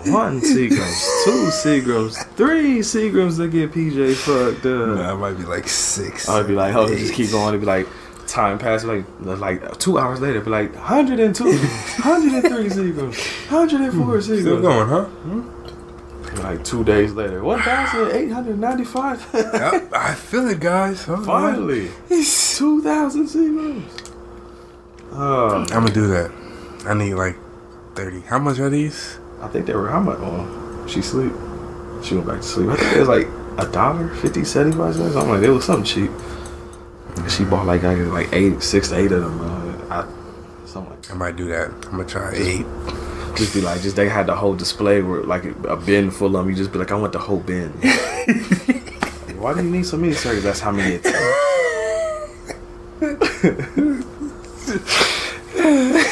one Seagrams, two Seagrams, three Seagrams to get PJ fucked up. Nah, it might be like six. I'd be like, oh, just keep going. It'd be like, time passes, like, like two hours later, it'd be like 102, 103 Seagrams, 104 hmm. Seagrams. Still going, huh? Hmm? Like two days later, 1,895. Yep, I feel it, guys. Oh, Finally, 2,000 Seagrams. Uh. Oh, I'm gonna do that. I need like thirty. How much are these? I think they were how much? Oh, she sleep. She went back to sleep. I think it was like a dollar, 50, 75 cents. I'm like, it was something cheap. She bought like I like eight, six to eight of them. Uh, I, something like I might do that. I'm gonna try eight. Just be like, just they had the whole display where like a bin full of them. You just be like, I want the whole bin. Like, Why do you need so many? 'Cause That's how many it takes.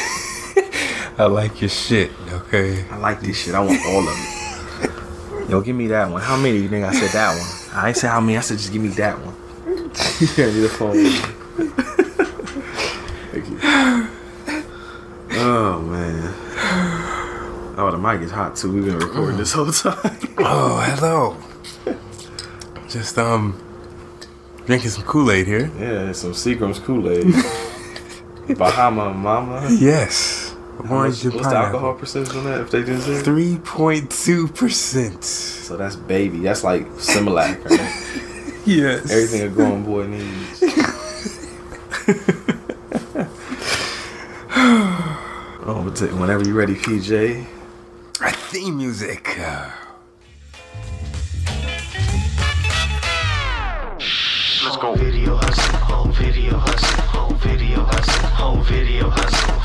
I like your shit. Okay. I like this shit. I want all of it. Yo, give me that one. How many you think I said that one? I ain't say how many. I said just give me that one. yeah, need a phone. Thank you. Oh man. Oh, the mic is hot too. We've been recording this whole time. Oh, hello. Just um, drinking some Kool Aid here. yeah, some Seagram's Kool Aid. Bahama Mama. Yes. Orange and What's the alcohol percentage on that? If they didn't say. Three point two percent. So that's baby. That's like Similac. Right? Yes. Everything a grown boy needs. oh, but t- whenever you're ready, PJ. Our theme music. Let's go. Video hustle, whole video hustle, whole video hustle, whole video hustle,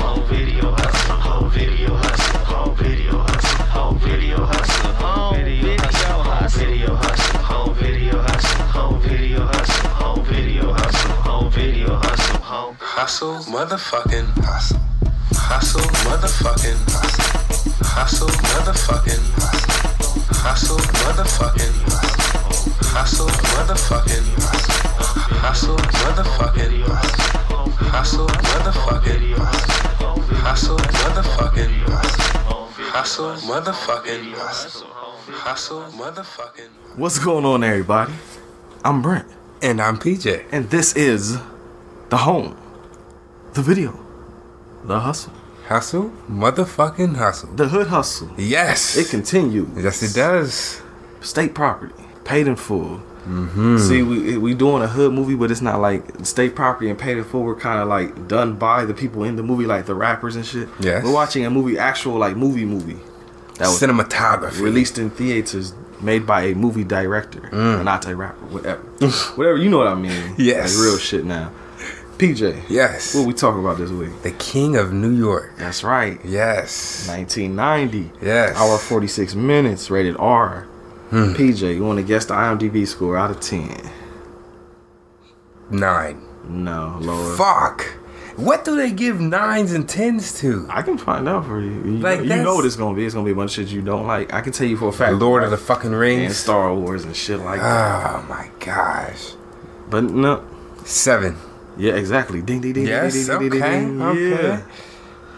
hustle, motherfucking hustle. Hustle, motherfucking hustle. Hustle, motherfucking hustle. Hustle, motherfucking hustle. Hustle, motherfucking hustle. Hustle, motherfucking hustle. Hustle, motherfucking hustle. Hustle, motherfucking hustle. Hustle, motherfucking hustle. Hustle, motherfucking. What's going on, everybody? I'm Brent, And I'm PJ. and this is the home, the video, the hustle, Hustle, motherfucking hustle. the hood hustle. Yes. It continues. Yes, it does. State property, paid in full. Mm-hmm. See, we we doing a hood movie, but it's not like state property and paid in full. We're kind of like done by the people in the movie, like the rappers and shit. Yes. we're watching a movie, actual like movie movie that was Cinematography. released in theaters, made by a movie director, Mm. not a rapper, whatever, whatever. You know what I mean? Yes. like real shit now. PJ, Yes. what we talking about this week? The King of New York. That's right, Yes. 1990. Yes. Hour 46 minutes, rated R. Hmm. PJ, you want to guess the IMDb score out of 10? Nine. No, lower. Fuck. What do they give nines and tens to? I can find out for you. You, Like, know, you know what it's gonna be. It's gonna be a bunch of shit you don't like. I can tell you for a fact. Lord of the fucking and Rings. Star Wars and shit like that. Oh my gosh. But no, Seven. Yeah, exactly. Ding ding ding. Yes. ding, ding, ding, Okay. ding, ding. Okay. Yeah.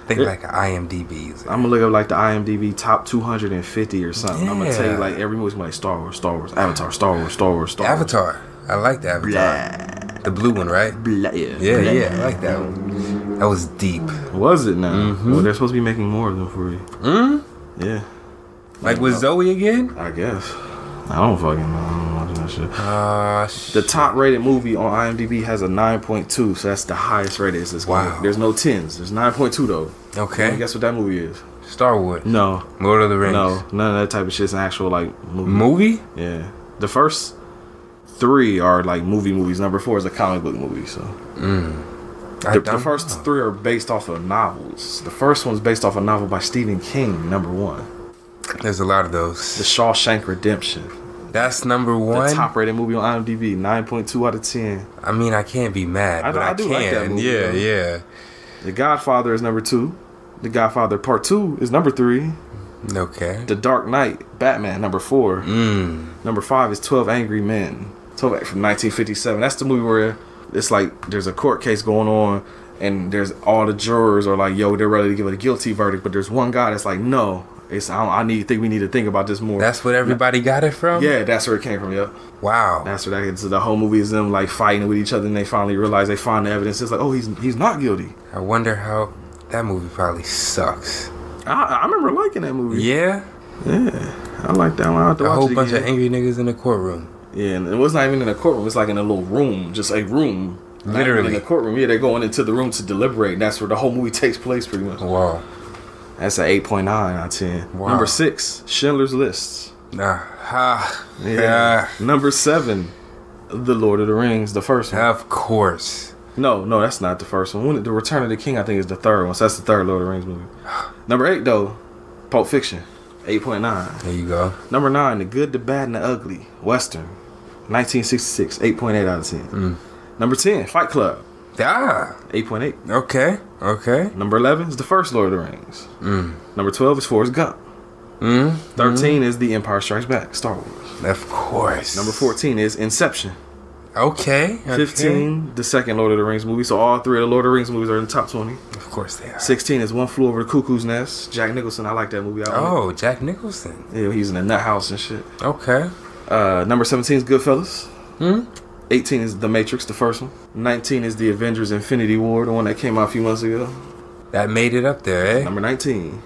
Think Yeah. like an IMDb. I'm gonna look up like the IMDb top 250 or something. I'm gonna tell you like every movie's like Star Wars, Star Wars, Avatar, Star Wars, Star Wars, Star Wars. Avatar. I like the Avatar. The blue one, right? Blah, yeah, Yeah, blah. yeah. I like that one. That was deep. Was it now? Mm-hmm. Well, they're supposed to be making more of them for you. Mm? Yeah, Like with Zoe again? I guess. I don't fucking know. I don't watch that shit. Uh, The top rated movie on IMDb has a 9.2, so that's the highest rated. It's just Wow. There's no 10s. There's 9.2 though. okay. Guess what that movie is? Star Wars. No. Lord of the Rings. No. None of that type of shit's an actual like movie. Movie? Yeah. The first three are like movie movies. Number four is a comic book movie. So I the, the first know. three are based off of novels. The first one's based off a novel by Stephen King. Number one, There's a lot of those. The. Shawshank Redemption. That's number The one. top rated movie on IMDb, 9.2 out of 10. I mean, I can't be mad, I but I, I do can. like that movie, yeah, though. yeah. The Godfather is number two. The Godfather Part Two is number three. Okay. The Dark Knight, Batman, number four. Mm. Number five is Twelve Angry Men. Twelve from 1957. That's the movie where it's like there's a court case going on, and there's all the jurors are like, "Yo, they're ready to give a guilty verdict," but there's one guy that's like, "No, It's I, I need think we need to think about this more. That's what everybody got it from. yeah, that's where it came from. Yep. Wow. That's where that. So the whole movie is them like fighting with each other, and they finally realize they find the evidence. It's like, oh, he's he's not guilty. I wonder how that movie probably sucks. I, I remember liking that movie. Yeah. Yeah, I like that one. I have to A watch whole bunch of angry niggas in the courtroom. Yeah, and it was not even in a courtroom. It's like in a little room, just a room. Literally. in a courtroom. Yeah, they're going into the room to deliberate. And that's where the whole movie takes place, pretty much. Wow. That's an eight point nine out of ten. Wow. Number six, Schindler's List. Nah. Ha. Yeah. Number seven, The Lord of the Rings, the first one. Of course. No, no, that's not the first one. When- The Return of the King, I think, is the third one. So that's the third Lord of the Rings movie. Number eight, though, Pulp Fiction, eight point nine. There you go. Number nine, The Good, the Bad, and the Ugly, Western, 1966, 8.8 out of 10. Mm. Number 10, Fight Club, Ah. 8.8. Okay. Okay. Number 11 is The First Lord of the Rings. Mm. Number 12 is Forrest Gump. Mm. 13 is The Empire Strikes Back, Star Wars. Of course. Number 14 is Inception. Okay. okay. 15, the second Lord of the Rings movie. So all three of the Lord of the Rings movies are in the top 20. Of course they are. 16 is One Flew Over the Cuckoo's Nest. Jack Nicholson, I like that movie. I like Oh, Jack Nicholson. Yeah, he's in the nut house and shit. Okay. Uh, number 17 is Goodfellas. Hmm. 18 is The Matrix, the first one. 19 is The Avengers Infinity War, the one that came out a few months ago. That made it up there, eh? Number 19.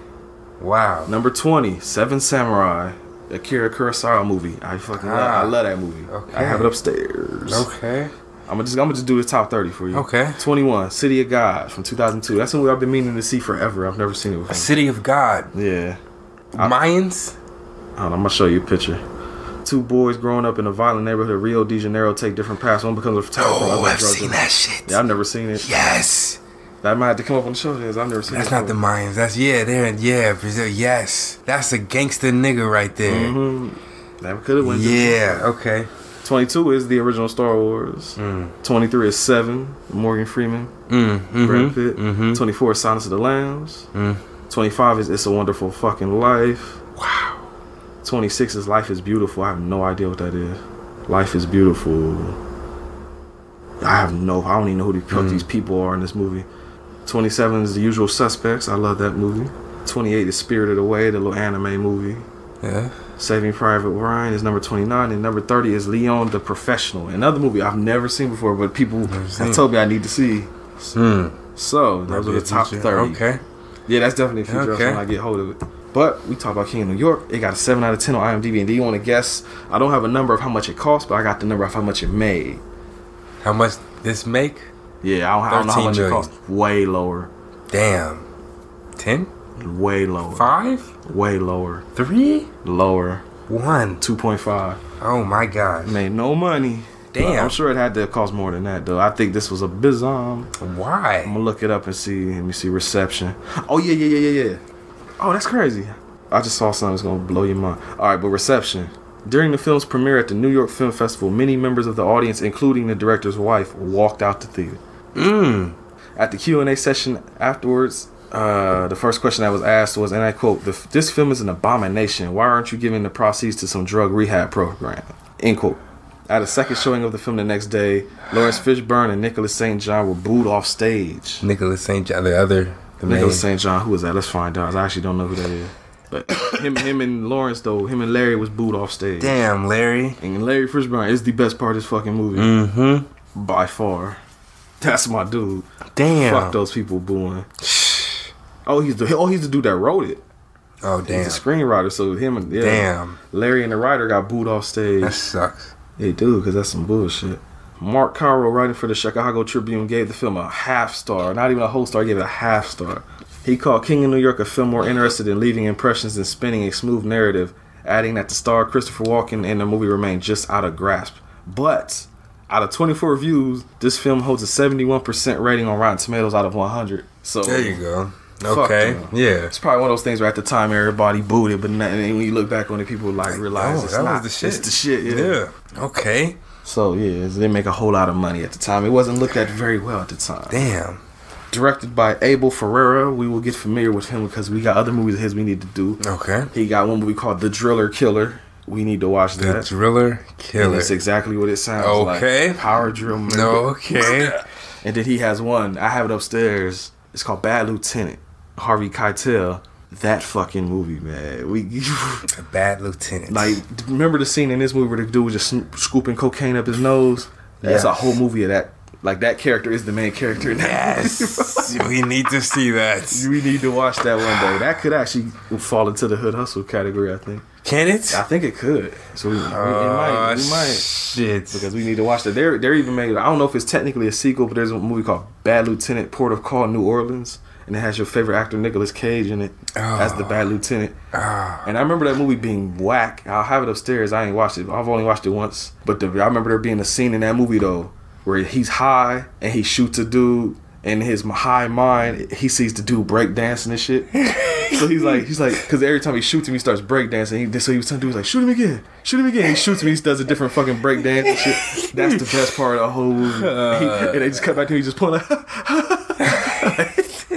Wow. Number 20, Seven Samurai, Akira Kurosawa movie. I fucking love, I Ah. love that movie. Okay. I have it upstairs. Okay. I'm gonna just I'm gonna just do the top 30 for you. Okay. 21, City of God from 2002. That's a movie I've been meaning to see forever. I've never seen it A city of God. Yeah. I- Mayans. Hold on, I'm gonna show you a picture. Two boys growing up in a violent neighborhood of Rio de Janeiro take different paths. One becomes a photographer. Oh, I've seen that shit. Yeah, I've never seen it. Yes. That might have to come up on the show. Is I've never seen. That's not the Mayans. That's yeah, they're in yeah, Brazil. Yes. That's a gangster nigga right there. hmm That could have went. Yeah. Okay. Twenty-two is the original Star Wars. Mm. Twenty-three is Seven. Morgan Freeman, Mm. Mm-hmm. Brad Pitt. Mm-hmm. Twenty-four is Silence of the Lambs. Mm. Twenty-five is It's a Wonderful Fucking Life. Wow. Twenty-six is Life is Beautiful. I have no idea what that is. Life is Beautiful. I have no. I don't even know who the fuck Mm. these people are in this movie. Twenty-seven is The Usual Suspects. I love that movie. Twenty-eight is Spirited Away, the little anime movie. Yeah. Saving Private Ryan is number 29, and number 30 is Leon the Professional. Another movie I've never seen before, but people have told me I need to see. Hmm. So, those are the top 30. Okay. Yeah, that's definitely a future Okay. when I get hold of it. But we talk about King of New York. It got a 7 out of 10 on IMDb. And do you want to guess? I don't have a number of how much it cost, but I got the number of how much it made. How much this make? Yeah, I don't, I don't know how 13 much it cost. Way lower. Damn. Ten? Way lower. Five? Way lower. Three? Lower. One. 2.5. Oh my god. Made no money. But Damn. I'm sure it had to cost more than that, though. I think this was a bizarre. Why? I'm gonna look it up and see. Let me see reception. Oh yeah, yeah, yeah, yeah, yeah. Oh, that's crazy. I just saw something that's gonna blow your mind. All right, but reception. During the film's premiere at the New York Film Festival, many members of the audience, including the director's wife, walked out the theater. Mmm. At the Q and A session afterwards, uh, the first question that was asked was, and I quote, "This film is an abomination. Why aren't you giving the proceeds to some drug rehab program?" End quote. At a second showing of the film the next day, Lawrence Fishburne and Nicholas St. John were booed off stage. Nicholas St. John, the other, the. Nicholas St. John, who is that? Let's find out. I actually don't know who that is. But him, him and Lawrence though, him and Larry was booed off stage. Damn, Larry. And Larry Fishburne is the best part of this fucking movie Mm-hmm. by far. That's my dude. Damn. Fuck those people booing. Oh, he's the oh he's the dude that wrote it. Oh damn. He's the screenwriter. So him and yeah, Damn. Larry and the writer got booed off stage. That sucks. They do because that's some bullshit. Mark Caro, writing for the Chicago Tribune, gave the film a half star. Not even a whole star. He gave it a half star. He called King of New York a film more interested in leaving impressions than spinning a smooth narrative, adding that the star Christopher Walken in the movie remained just out of grasp. But out of 24 reviews, this film holds a 71% rating on Rotten Tomatoes out of 100. So There you go. Okay. them. Yeah. it's probably one of those things where at the time everybody booed it, but when you look back on it, people like realize Oh, it's not the shit. It's the shit. Yeah. Yeah. Okay. So yeah, they make a whole lot of money at the time. It wasn't looked at very well at the time. Damn. Directed by Abel Ferrara, we will get familiar with him because we got other movies of his we need to do. Okay. He got one movie called The Driller Killer. We need to watch The that. The Driller And killer. it's exactly what it sounds like. Okay. like. Power drill. No, okay. And then he has one. I have it upstairs. It's called Bad Lieutenant. Harvey Keitel. That fucking movie, man. We a Bad Lieutenant. like remember the scene in this movie where the dude was just scooping cocaine up his nose. That's a whole movie of that. Like that character is the main character in that. yes, we need to see that. we need to watch that one day. That could actually fall into the hood hustle category. I think. Can it? I think it could. So we, we, it might. We ah, might. shit. because we need to watch that. They're they're even made. I don't know if it's technically a sequel, but there's a movie called Bad Lieutenant, Port of Call, New Orleans, and it has your favorite actor Nicolas Cage in it as the Bad Lieutenant. Ah. And I remember that movie being whack. I'll have it upstairs. I ain't watched it. I've only watched it once, but the, I remember there being a scene in that movie though where he's high and he shoots a dude. In his high mind, he sees the dude break dancing and shit. so he's like, he's like, because every time he shoots him, he starts break dancing. He, so he was telling dude, he's like, shoot him again, shoot him again. He shoots him, he does a different fucking break dance and shit. That's the best part of the whole movie. He- and they just cut back to him, he just pulling like,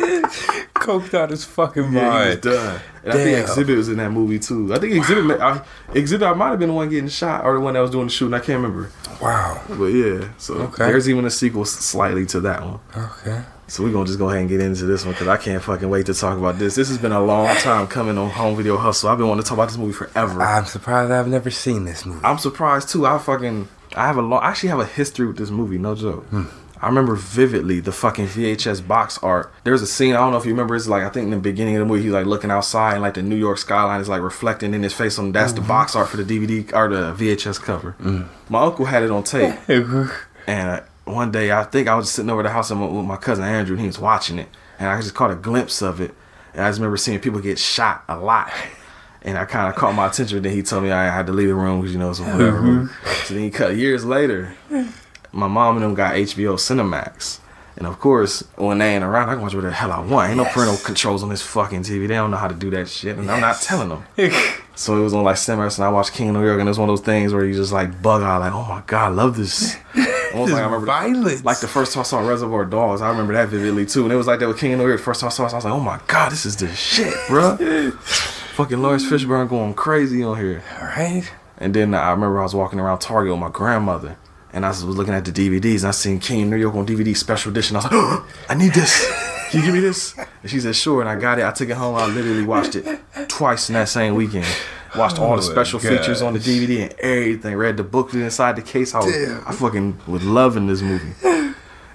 Coked out his fucking yeah, he was mind. done. And I think Xzibit was in that movie too. I think Xzibit, ma- I, Xzibit, I might have been the one getting shot or the one that was doing the shooting. I can't remember. Wow. But yeah, so Okay. there's even a sequel slightly to that one. Okay. So we're gonna just go ahead and get into this one because I can't fucking wait to talk about this. This has been a long time coming on Home Video Hustle. I've been wanting to talk about this movie forever. I'm surprised I've never seen this movie. I'm surprised too. I fucking I have a long I actually have a history with this movie, no joke. Hmm. I remember vividly the fucking VHS box art. There's a scene, I don't know if you remember, it's like I think in the beginning of the movie he's like looking outside and like the New York skyline is like reflecting in his face on that's the mm-hmm. box art for the DVD or the VHS cover. Mm-hmm. My uncle had it on tape. And uh, one day, I think I was just sitting over the house with my- cousin Andrew, and he was watching it, and I just caught a glimpse of it. And I just remember seeing people get shot a lot, and I kind of caught my attention. Then he told me I had to leave the room because you know so whatever. Mm-hmm. So then he cut years later. My mom and them got HBO Cinemax. And of course, when they ain't around, I can watch whatever the hell I want. Ain't no parental controls on this fucking TV. They don't know how to do that shit, and I'm not telling them. So it was on like Cinemax, and I watched King of New York, and it was one of those things where you just like bug out, like, oh my god, I love this. Almost like I remember, violence. like the first time I saw Reservoir Dogs, I remember that vividly too. And it was like that with King of New York. The first time I saw it, I was like, oh my god, this is the shit, bruh. Fucking Lawrence Fishburne going crazy on here. Right? And then I remember I was walking around Target with my grandmother, and I was looking at the DVDs, and I seen King of New York on DVD special edition. I was like, oh, I need this. Can you give me this? And she said, sure. And I got it. I took it home. I literally watched it twice in that same weekend. Watched all the Oh my special features on the. DVD and everything. Read the book inside the case. I was, Damn. I fucking was loving this movie.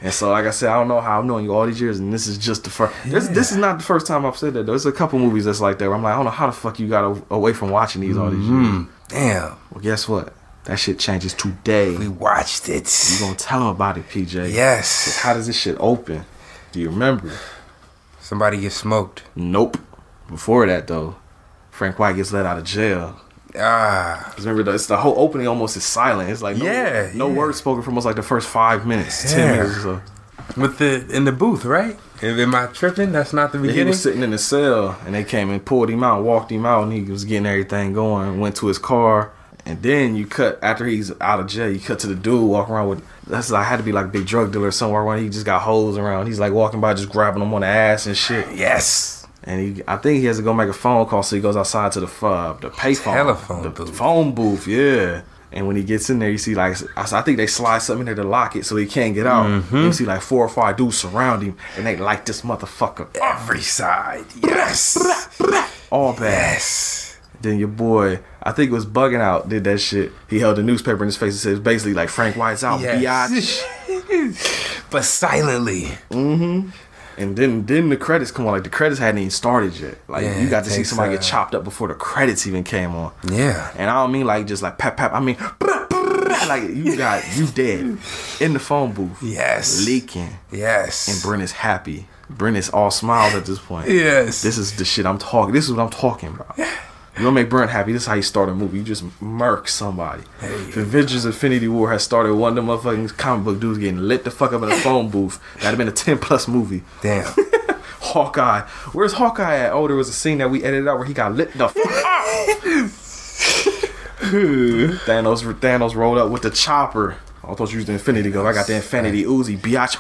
And so, like I said, I don't know how I've known you all these years, and this is just the first. This, this is not the first time I've said that. There's a couple movies that's like that. Where I'm like, I don't know how the fuck you got away from watching these all these years. Mm-hmm. Damn. Well, guess what? That shit changes today. We watched it. You gonna tell them about it, PJ? Yes. How does this shit open? Do you remember? Somebody gets smoked. Nope. Before that though, Frank White gets let out of jail. Ah, remember, the, it's the whole opening almost is silent. It's like no, Yeah, no yeah. words spoken for almost like the first five minutes, ten minutes or so. With the in the booth, right? Am I tripping? That's not the beginning. He was sitting in the cell, and they came and pulled him out, walked him out, and he was getting everything going. Went to his car, and then you cut after he's out of jail. You cut to the dude walking around with that's like had to be like a big drug dealer somewhere. When he just got hoes around, he's like walking by, just grabbing them on the ass and shit. yes. And he, I think he has to go make a phone call, so he goes outside to the uh, the payphone, Telephone the booth. phone booth, yeah. And when he gets in there, you see like I I think they slide something in there to lock it, so he can't get out. Mm-hmm. You see like four or five dudes surround him, and they light this motherfucker. Every side. Yes. all bad. yes. Then your boy, I think it was bugging out, did that shit. He held a newspaper in his face and says basically like Frank White's out, Yes. biatch. but silently. Mm-hmm. And then then the credits come on. Like the credits hadn't even started yet. Like Yeah, you got to see somebody get chopped up before the credits even came on. Yeah. And I don't mean like just like pap pap. I mean like you got you dead in the phone booth. Yes. Leaking. Yes. And Brent is happy. Brent is all smiles at this point. Yes. This is the shit I'm talking. This is what I'm talking about. You don't make Brent happy. This is how you start a movie. You just murk somebody. If Avengers Infinity War has started one of them motherfucking comic book dudes getting lit the fuck up in a phone booth, that'd have been a 10 plus movie. Damn. Hawkeye. Where's Hawkeye at? Oh, there was a scene that we edited out where he got lit the fuck up. Thanos Thanos rolled up with the chopper. I thought you used the Infinity Gun. I got the Infinity Uzi. Biatch.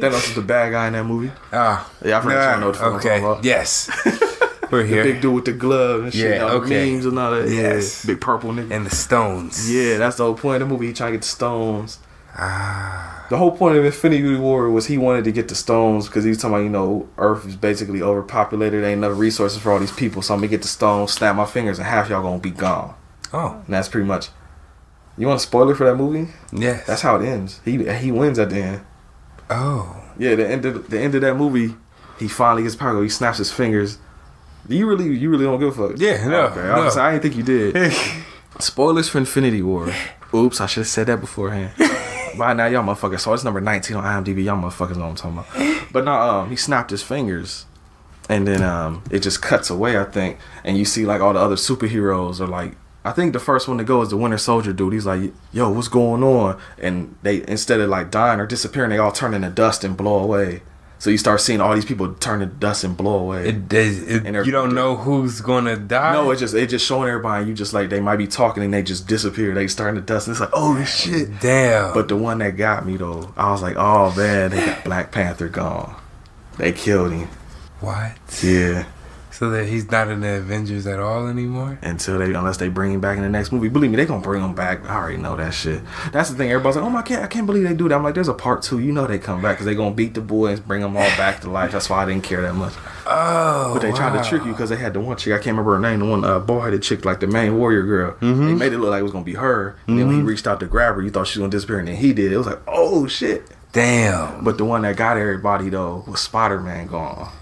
Thanos was the bad guy in that movie. Ah. Yeah, I've heard nah, you know the fuck Okay. about. Yes. We're here. Big dude with the glove and shit. Yeah, all the okay. memes and all that. Yes. Yeah. Big purple nigga. and the stones. yeah, that's the whole point of the movie. He trying to get the stones. Ah. The whole point of Infinity War was he wanted to get the stones because he's talking about, you know, Earth is basically overpopulated. There Ain't enough resources for all these people. So I'm going to get the stones, snap my fingers, and half y'all going to be gone. Oh. And that's pretty much. You want a spoiler for that movie? Yes. That's how it ends. He he wins at the end. Oh. Yeah, the end of the end of that movie, he finally gets power. He snaps his fingers. You really you really don't give a fuck. Yeah, no, Okay, I, was. I didn't think you did. Spoilers for Infinity War. Oops, I should have said that beforehand. By now, y'all motherfuckers. So it's number 19 on IMDb. Y'all motherfuckers know what I'm talking about. But no, um, he snapped his fingers, and then um, it just cuts away. I think, and you see like all the other superheroes are like. I think the first one to go is the Winter Soldier dude. He's like, "Yo, what's going on?" And they instead of like dying or disappearing, they all turn into dust and blow away. So you start seeing all these people turn to dust and blow away. It, it, And you don't know who's gonna die. No, it's just it just showing everybody. You just like they might be talking and they just disappear. They starting to dust. And it's like, oh shit. Damn. But the one that got me though, I was like, oh man, they got Black Panther gone. They killed him. what? Yeah. So that he's not in the Avengers at all anymore. Until they, unless they bring him back in the next movie. Believe me, they gonna bring him back. I already know that shit. That's the thing. Everybody's like, oh my god, I can't believe they do that. I'm like, there's a part two. You know they come back because they gonna beat the boys, bring them all back to life. That's why I didn't care that much. Oh. But they tried to trick you because they had the one chick. I can't remember her name. The one uh, bald-headed chick, like the main warrior girl. Mm-hmm. They made it look like it was gonna be her. And then when he reached out to grab her, you thought she was gonna disappear, and then he did. It was like, oh shit. Damn. But the one that got everybody though was Spider Man gone.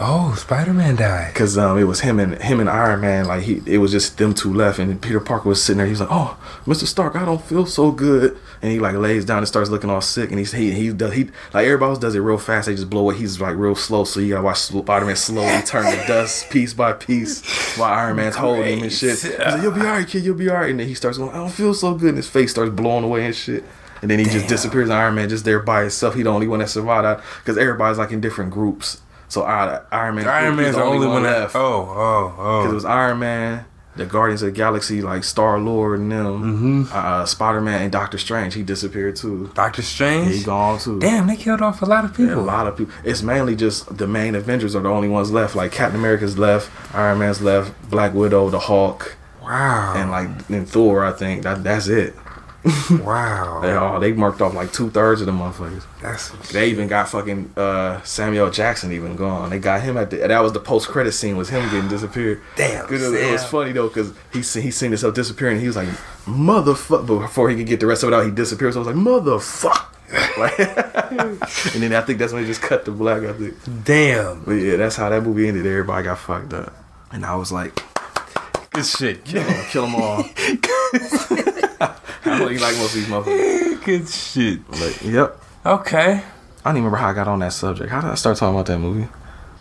Oh, Spider Man died. Cause um, it was him and him and Iron Man. Like he, it was just them two left, and Peter Parker was sitting there. He was like, "Oh, Mr. Stark, I don't feel so good." And he like lays down and starts looking all sick. And he's he he does he like everybody else does it real fast. They just blow it. He's like real slow, so you gotta watch Spider Man slowly turn to dust piece by piece while Iron Man's holding him and shit. He's like, "You'll be alright, kid. You'll be alright." And then he starts going, "I don't feel so good." And his face starts blowing away and shit. And then he just disappears. Iron Man just there by himself. He the only one that survived because everybody's like in different groups. So uh, Iron Man, Iron Man's the only one that. left. Oh, oh, oh. Because it was Iron Man, the Guardians of the Galaxy, like Star Lord and them, Mm-hmm. uh, Spider Man, and Doctor Strange. He disappeared too. Doctor Strange? He gone too. Damn, they killed off a lot of Yeah, people. a lot of people. It's mainly just the main Avengers are the only ones left. Like Captain America's left, Iron Man's left, Black Widow, the Hulk, Wow. and like and Thor. I think that that's it. wow. They all they marked off like two thirds of the motherfuckers. That's They even got fucking uh, Samuel Jackson even gone. They got him at the. That was the post credit scene. Was him getting disappeared. Damn, 'Cause It, was- it was funny though because he seen he seen himself disappearing. And he was like motherfucker. But before he could get the rest of it out, he disappeared. So I was like motherfucker. Like, and then I think that's when they just cut the black. I think. damn. But yeah, that's how that movie ended. Everybody got fucked up, and I was like, Good shit. kill them, kill them all. I don't even like most of these motherfuckers. Good shit. But yep. Okay. I don't even remember how I got on that subject. How did I start talking about that movie?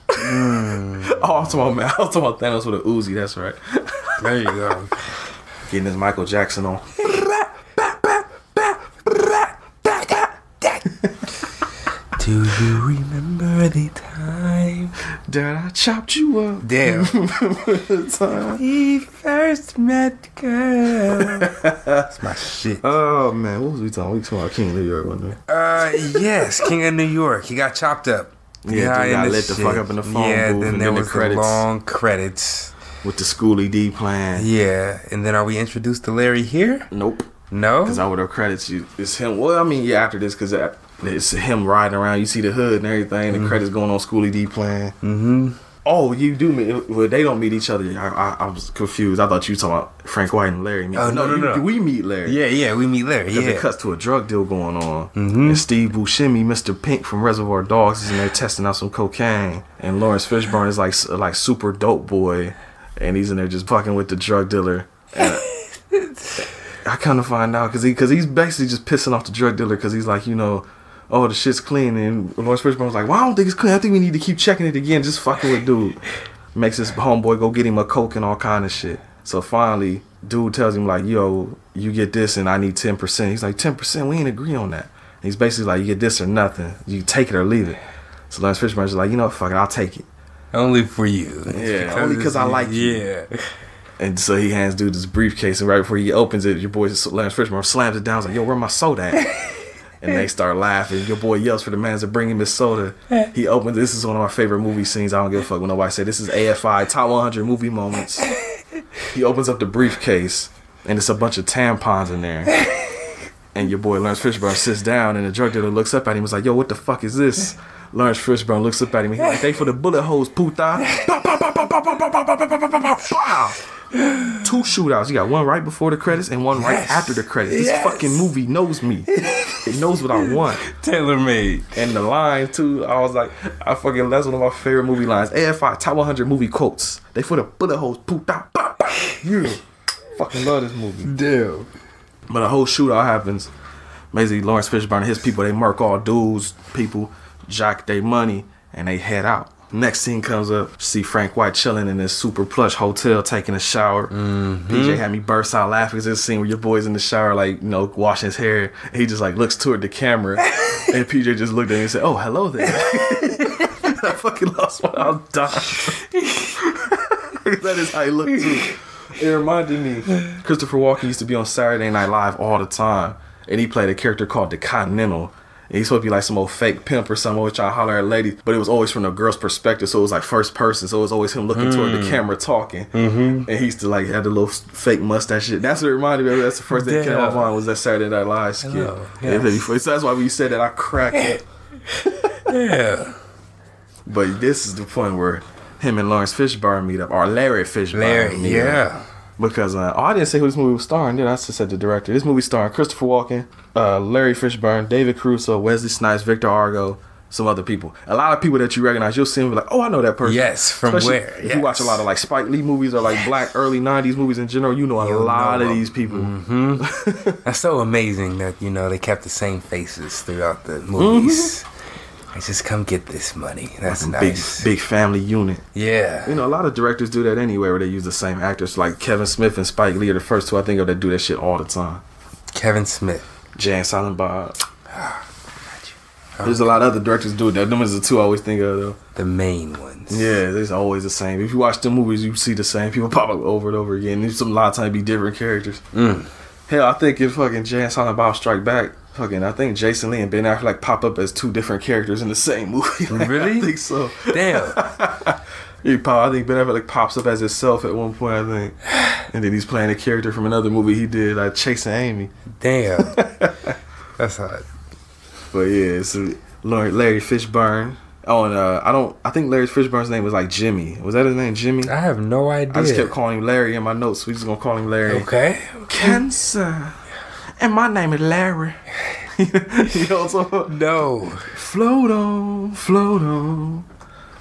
Mm. oh, I was talking about, I was talking about Thanos with a Uzi. That's right. There you go. Getting his Michael Jackson on. Do you remember the time that I chopped you up. Damn. Time. we first met girl? That's my shit. Oh man, what was we talking? We talking about King of New York, wasn't we? Uh, yes, King of New York. He got chopped up. Yeah, dude got lit the fuck up in the phone Yeah, booth, then and there then the was the long credits. With the Schoolly D plan. Yeah, and then are we introduced to Larry here? Nope. No. Because I would have credits you. It's him. Well, I mean, yeah, after this, because it's him riding around. You see the hood and everything. The credits going on Schoolly D playing. Mm-hmm. Oh, you do meet. Well, they don't meet each other. I, I, I was confused. I thought you were talking about Frank White and Larry. Oh, no, no, you- no. We meet Larry. Yeah, yeah, we meet Larry. Because Yeah. it cuts to a drug deal going on. Mhm. And Steve Buscemi, Mr. Pink from Reservoir Dogs, is in there testing out some cocaine. And Lawrence Fishburne is like like super dope boy, and he's in there just fucking with the drug dealer. And I kind of find out because he because he's basically just pissing off the drug dealer because he's like you know. Oh, the shit's clean, and Lawrence Fishburne was like, "Well, I don't think it's clean. I think we need to keep checking it again. Just fucking with dude." Makes his homeboy go get him a coke and all kind of shit. So finally, dude tells him like, "Yo, you get this, and I need ten percent." He's like, 10 percent? We ain't agree on that." And he's basically like, "You get this or nothing. You take it or leave it." So Lawrence Fishburne's like, "You know, what? fuck it, I'll take it." Only for you. Yeah, only because I like you. Yeah. And so he hands dude this briefcase, and right before he opens it, your boy Lance Fishburne slams it down. He's like, "Yo, where my soda at?" and they start laughing. Your boy yells for the man to bring him his soda. He opens. This is one of my favorite movie scenes. I don't give a fuck when nobody say this is AFI top 100 movie moments. He opens up the briefcase, and it's a bunch of tampons in there. And your boy Lawrence Fishburne sits down, and the drug dealer looks up at him. Was like, "Yo, what the fuck is this?" Lawrence Fishburne looks up at him. He's like, "They for the bullet holes, puta." Two shootouts. You got one right before the credits and one yes. right after the credits. This fucking movie knows me. it knows what I want. Tailor made. And the line too. I was like, I fucking that's one of my favorite movie lines. AFI top 100 movie quotes. They put a bullet holes. Poop out. You Fucking love this movie. Damn. But a whole shootout happens. Basically, Lawrence Fishburne and his people they mark all dudes, people, jack their money, and they head out. Next scene comes up, see Frank White chilling in this super plush hotel taking a shower. Mm-hmm. PJ had me burst out laughing because this scene where your boy's in the shower, like, you know, washing his hair. He just like looks toward the camera. and PJ just looked at me and said, Oh, hello there. I fucking lost my I was dying. that is how he looked too. It reminded me, Christopher Walken used to be on Saturday Night Live all the time, and he played a character called the Continental. And he's supposed to be like some old fake pimp or something, trying to holler at ladies, but it was always from the girl's perspective, so it was like first person, so it was always him looking toward the camera talking. Mm-hmm. And he used to like have the little fake mustache shit. That's what it reminded me of. That's the first thing that came to my mind was that Saturday Night Live skit. Yeah, yes. So that's why when you said that, I cracked. Yeah. But this is the point where him and Lawrence Fishburne meet up, or Larry Fishburne. Larry, meet up. Because uh, oh, I didn't say who this movie was starring. Did I? I just said the director. This movie starring Christopher Walken, uh, Larry Fishburne, David Caruso, Wesley Snipes, Victor Argo, some other people. A lot of people that you recognize. You'll see them be like, oh, I know that person. Yes, from Especially where? If you watch a lot of like Spike Lee movies or like black early '90s movies in general, you know a You'll lot know of them. these people. That's so amazing that, you know, they kept the same faces throughout the movies. I just come get this money. That's Big nice. big family unit. Yeah. You know, a lot of directors do that anyway, where they use the same actors. Like Kevin Smith and Spike Lee are the first two I think of that do that shit all the time. Kevin Smith. Jay and Silent Bob. There's a lot of other directors do that. Them is the two I always think of though. The main ones. Yeah, it's always the same. If you watch the movies, you see the same people pop up over and over again. There's some a lot of times be different characters. Mm. Hell, I think if fucking Jay and Silent Bob Strike Back, fucking I think Jason Lee and Ben Affleck like pop up as two different characters in the same movie. Like, Really? I think so. Damn. He pop, I think Ben Affleck pops up as himself at one point. I think, and then he's playing a character from another movie he did, like Chasing Amy. Damn. That's hot. But yeah, so Larry, Larry Fishburne. Oh, and uh, I don't. I think Larry Fishburne's name was like Jimmy. Was that his name, Jimmy? I have no idea. I just kept calling him Larry in my notes. So We just gonna call him Larry. Okay. Cancer. And my name is Larry. you know what I'm talking about? No. Float on, float on.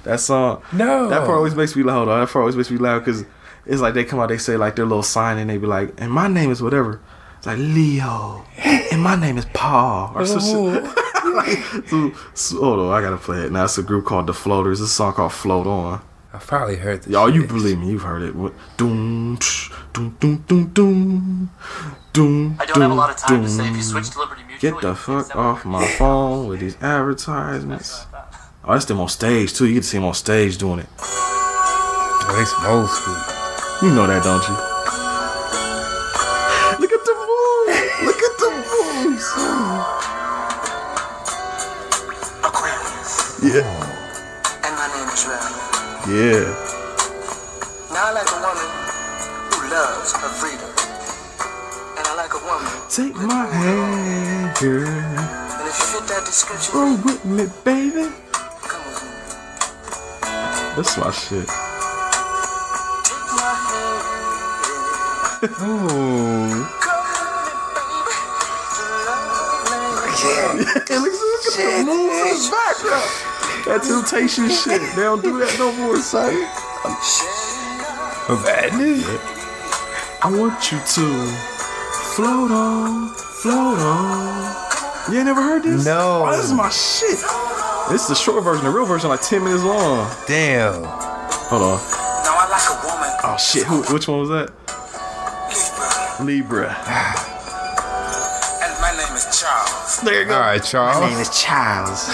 That song. No. That part always makes me loud. That part always makes me loud because it's like they come out, they say like their little sign, and they be like, "And my name is whatever." It's like Leo, and my name is Paul. Or some shit. Oh. Like, so, so, hold on, I gotta play it now. It's a group called The Floaters. It's a song called "Float On." I've probably heard this. Y'all, you believe me? You've heard it. What? Doom, doom, doom, doom, doom, doom. I don't have a lot of time to say if you switch to Liberty Mutual. Get the fuck off my phone with these advertisements. Oh, that's them on stage too. You get to see them on stage doing it. Oh, they some old school. You know that, don't you? Look at the moves. Look at the moves. Aquarius. Yeah. And my name is Rally. Yeah. Now I like a woman who loves her freedom. Take my hand, girl. And if you fit that description, Roll with me, baby. come with me. That's my shit. Take my hand. Ooh. Come with me, baby. To love land. And look, look at the moves in the background. That temptation shit. They don't do that no more, son. Madness. I want you to float on, float on. You ain't never heard this? No. Oh, this is my shit. This is the short version. The real version, like 10 minutes long. Damn. Hold on. Now I like a woman. Oh, shit. Who, which one was that? Libra. Libra. And my name is Charles. There you go. All right, Charles. My name is Charles.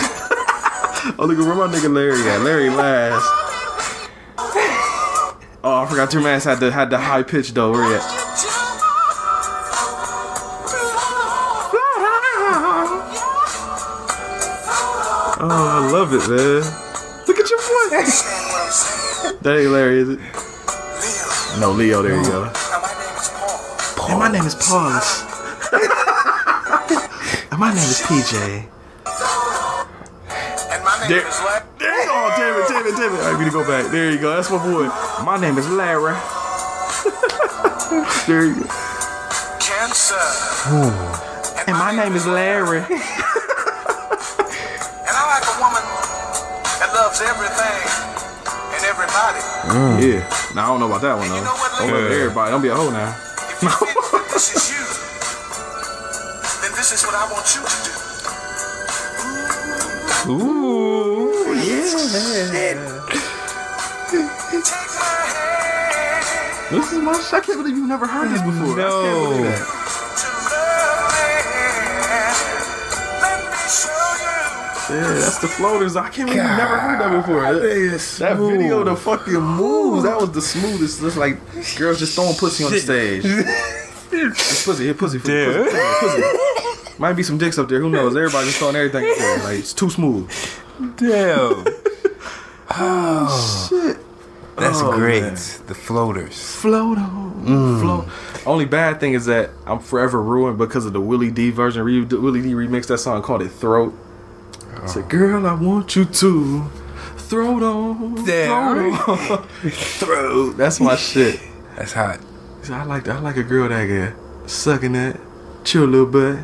oh, look where my nigga Larry at. Larry last. Oh, I forgot your man's had the had the high pitch though. Where he at? Oh, I love it, man. Look at your boy. that ain't Larry, is it? Leo. No, Leo. There you go. Now my name is Paul. And my name is Paulus. My name is PJ. And my name There, is Larry. there you go. Damn it, damn it, damn it. All right, we need to go back. There you go. That's my boy. My name is Larry. there you go. Cancer. And my name is Larry. everything and everybody. Mm. Yeah. Now I don't know about that one though. You know what, Don't love Yeah. everybody. Don't be a hoe now. If you think that this is you, then this is what I want you to do. Ooh, Take my hand This is my shit. I can't believe you've never heard this before. I can't believe No. Yeah, that's the floaters. I can't believe never heard that before. That, that video, the fucking moves, that was the smoothest. It's like girls just throwing pussy on the stage. It's pussy, hit pussy, pussy, Damn. pussy, pussy. Might be some dicks up there. Who knows? Everybody just throwing everything up there. Like it's too smooth. damn. Oh, Shit. that's Oh, great. man. The floaters. Float on, mm. float. Only bad thing is that I'm forever ruined because of the Willie D version. Willie D remixed that song called it Throat. Said, girl, I want you to throat on, Damn. throat on, throat. That's my shit. That's hot. I like I like a girl that can sucking that, chill a little bit.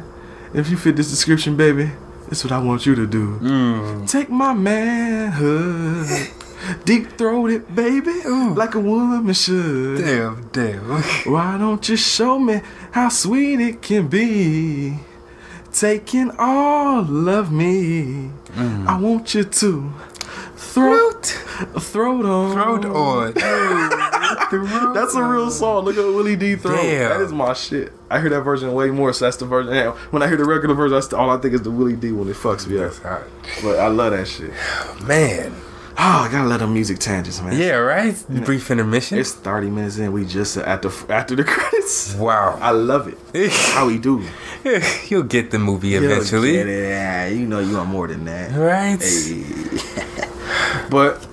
If you fit this description, baby, that's what I want you to do. Mm. Take my manhood, deep throat it, baby, like a woman should. Damn, damn. Why don't you show me how sweet it can be? Taking all of me. Mm. I want you to throat, throat on. Throat on. That's a real song. Look at Willie D throat. Damn. That is my shit. I hear that version way more, so that's the version. When I hear the regular version, that's the, all I think is the Willie D one. It fucks me up. Hot. But I love that shit. Man. Oh, I gotta let them music tangents, man. Yeah, right? Brief intermission. It's 30 minutes in. We just at the after the credits. wow. I love it. How he do. You'll get the movie You'll eventually. Yeah, you know you want more than that. Right? But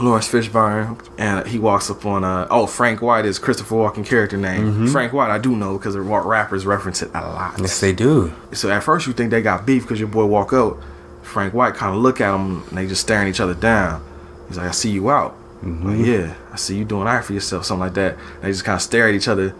Lawrence Fishburne, and he walks up on uh oh Frank White is Christopher Walken character name. Mm-hmm. Frank White I do know because the rappers reference it a lot. Yes, they do. So at first you think they got beef because your boy walk out. Frank White kind of look at him and they just staring each other down. He's like, I see you out. Mm-hmm. Like, yeah, I see you doing all right for yourself, something like that. And they just kind of stare at each other.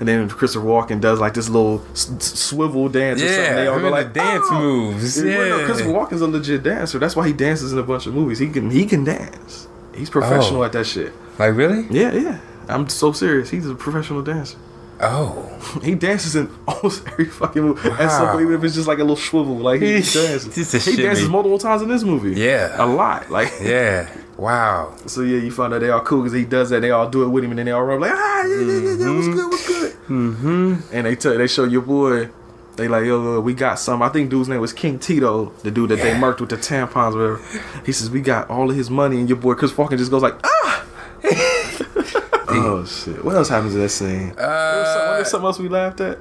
And then Christopher Walken does like this little s- swivel dance or something. Yeah, They all go like dance "Oh!" moves. Yeah, well, no, Christopher Walken's a legit dancer. That's why he dances in a bunch of movies. He can he can dance. He's professional Oh. at that shit. Like, really? Yeah, yeah. I'm so serious. He's a professional dancer. Oh. He dances in almost every fucking movie. And so Wow. even if it's just like a little swivel, like he dances. He dances multiple times in this movie. Yeah. a lot. Like Yeah. Wow. so, yeah. You find out they all cool because he does that. They all do it with him, and then they all run like, ah, yeah, yeah, yeah, yeah. What's good? What's good? Mm-hmm. And they tell, they show your boy. They like, yo, we got some. I think dude's name was King Tito, the dude that they Yeah. murked with the tampons, or whatever. He says we got all of his money, and your boy Chris Walken just goes like, ah. Oh shit! What else happens in that scene? There was some- Uh, there's something else we laughed at.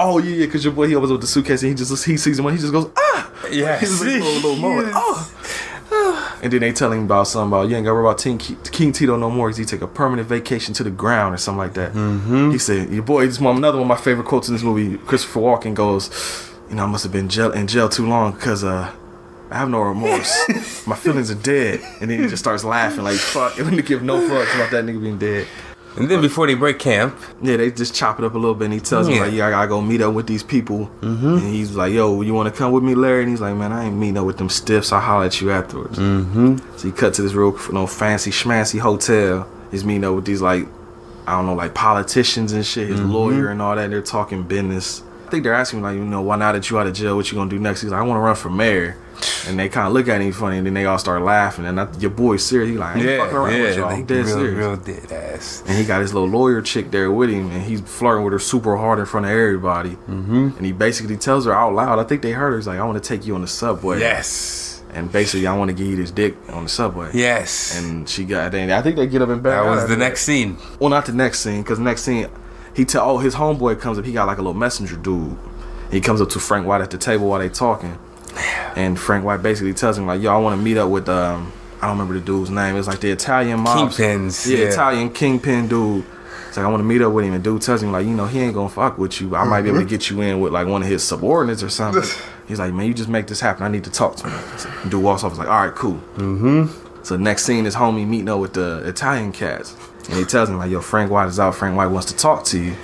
Oh yeah, yeah, because your boy he was with the suitcase and he just he sees the money, he just goes ah. Yeah. He's just like a little, little moment. Oh. And then they tell him about something about you ain't gotta worry about King, King Tito no more because he take a permanent vacation to the ground or something like that. Mm-hmm. He said, "Your boy." This one another one of my favorite quotes in this movie. Christopher Walken goes, "You know, I must have been jail, in jail too long because uh, I have no remorse. my feelings are dead." And then he just starts laughing like fuck. And they give no fucks about that nigga being dead. And then before they break camp, Yeah, they just chop it up a little bit, and he tells him like, "Yeah, I gotta go meet up with these people." Mm-hmm. And he's like, "Yo, you want to come with me, Larry?" And he's like, "Man, I ain't meeting up with them stiffs. I'll holler at you afterwards." Mm-hmm. So he cut to this real, you know, fancy schmancy hotel. He's meeting up with these like, I don't know, like politicians and shit. His lawyer and all that. And They're talking business. I think they're asking him like, you know, why now that you out of jail, what you gonna do next? He's like, I want to run for mayor. And they kind of look at him funny, and then they all start laughing. And I, your boy serious. He's like, I ain't yeah, fucking around with yeah, y'all. I'm like dead real, serious. real dead ass. And he got his little lawyer chick there with him, and he's flirting with her super hard in front of everybody. Mm-hmm. And he basically tells her out loud, I think they heard her, he's like, I want to take you on the subway. Yes, And basically, I want to give you this dick on the subway. yes. And she got, and I think they get up and back. that was the next scene. Well, not the next scene, because next scene, he tell, oh, his homeboy comes up, he got like a little messenger dude. He comes up to Frank White at the table while they talking. And Frank White basically tells him, like, yo, I want to meet up with, um, I don't remember the dude's name. It's like the Italian mob. Kingpins, Yeah, yeah. Italian kingpin dude. It's like, I want to meet up with him. And dude tells him, like, you know, he ain't gonna fuck with you, I might be able to get you in with like one of his subordinates or something. He's like, man, you just make this happen. I need to talk to him. Dude walks off. He's like, all right, cool. Mm-hmm. So next scene is homie meeting up with the Italian cats. And he tells him, like, yo, Frank White is out. Frank White wants to talk to you.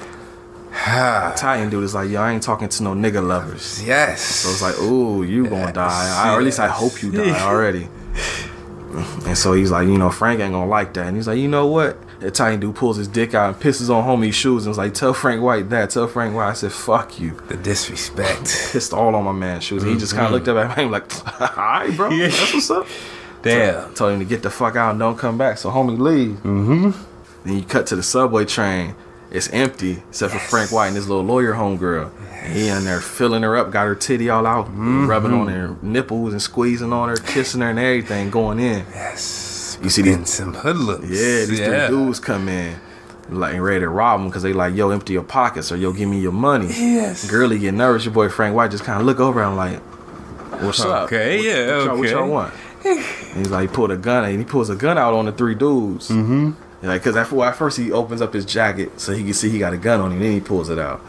Italian dude is like, yo, I ain't talking to no nigga lovers. yes. So it's like, ooh, you gonna die. I, or at least I hope you die already. And so he's like, you know, Frank ain't gonna like that. And he's like, you know what? The Italian dude pulls his dick out and pisses on homie's shoes and was like, tell Frank White that. Tell Frank White. I said, fuck you. the disrespect. Pissed all on my man's shoes. And he just kind of looked up at me like, all right, bro. Yeah. That's what's up. Damn. Told him to get the fuck out and don't come back. So homie leave. Mm-hmm. Then you cut to the subway train. It's empty except for Frank White and his little lawyer homegirl. And He in there filling her up, got her titty all out, rubbing on her nipples and squeezing on her, kissing her and everything, going in. Yes. You see these- some hoodlums. Yeah, these yeah. three dudes come in, like ready to rob them because they like, yo, empty your pockets or yo, give me your money. Yes. Girlie get nervous. Your boy Frank White just kind of look over and like, what's up? Okay, What- yeah, what y'all, What y'all want? And he's like, he pulled a gun and he pulls a gun out on the three dudes. Mm-hmm. Like, cause at, well, at first he opens up his jacket so he can see he got a gun on him. Then he pulls it out,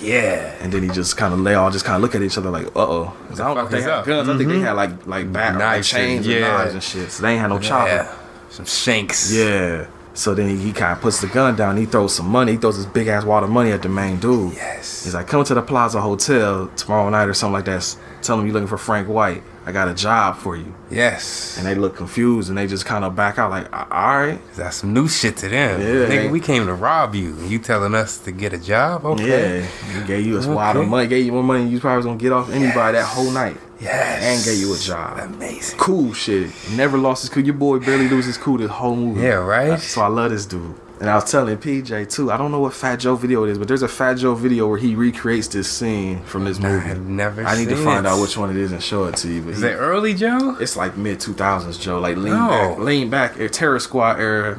Yeah. and then he just kind of lay all just kind of look at each other like, uh oh. I don't know they is had up? guns. I think they had like like bat Knives and- chains and yeah. knives and shit. So they ain't had no chopper. Yeah. Some shanks. Yeah. So then he, he kind of puts the gun down. He throws some money. He throws this big ass wad of money at the main dude. Yes. He's like, come to the Plaza Hotel tomorrow night or something like that. Tell him you're looking for Frank White. I got a job for you. Yes. And they look confused and they just kind of back out like, all right. That's some new shit to them. Yeah, Nigga, they- we came to rob you. You telling us to get a job? Okay. Yeah. He gave you a wad of money. Gave you more money than you probably was going to get off anybody that whole night. Yes. And gave you a job. Amazing. Cool shit. Never lost his cool. Your boy barely loses his cool this whole movie. Yeah, right? So I love this dude. And I was telling PJ too. I don't know what Fat Joe video it is, but there's a Fat Joe video where he recreates this scene from this movie. I've never I need to find it. out which one it is and show it to you. But Is he- it early, Joe? it's like mid 2000s, Joe. Like lean No. back, lean back, uh, Terror Squad era.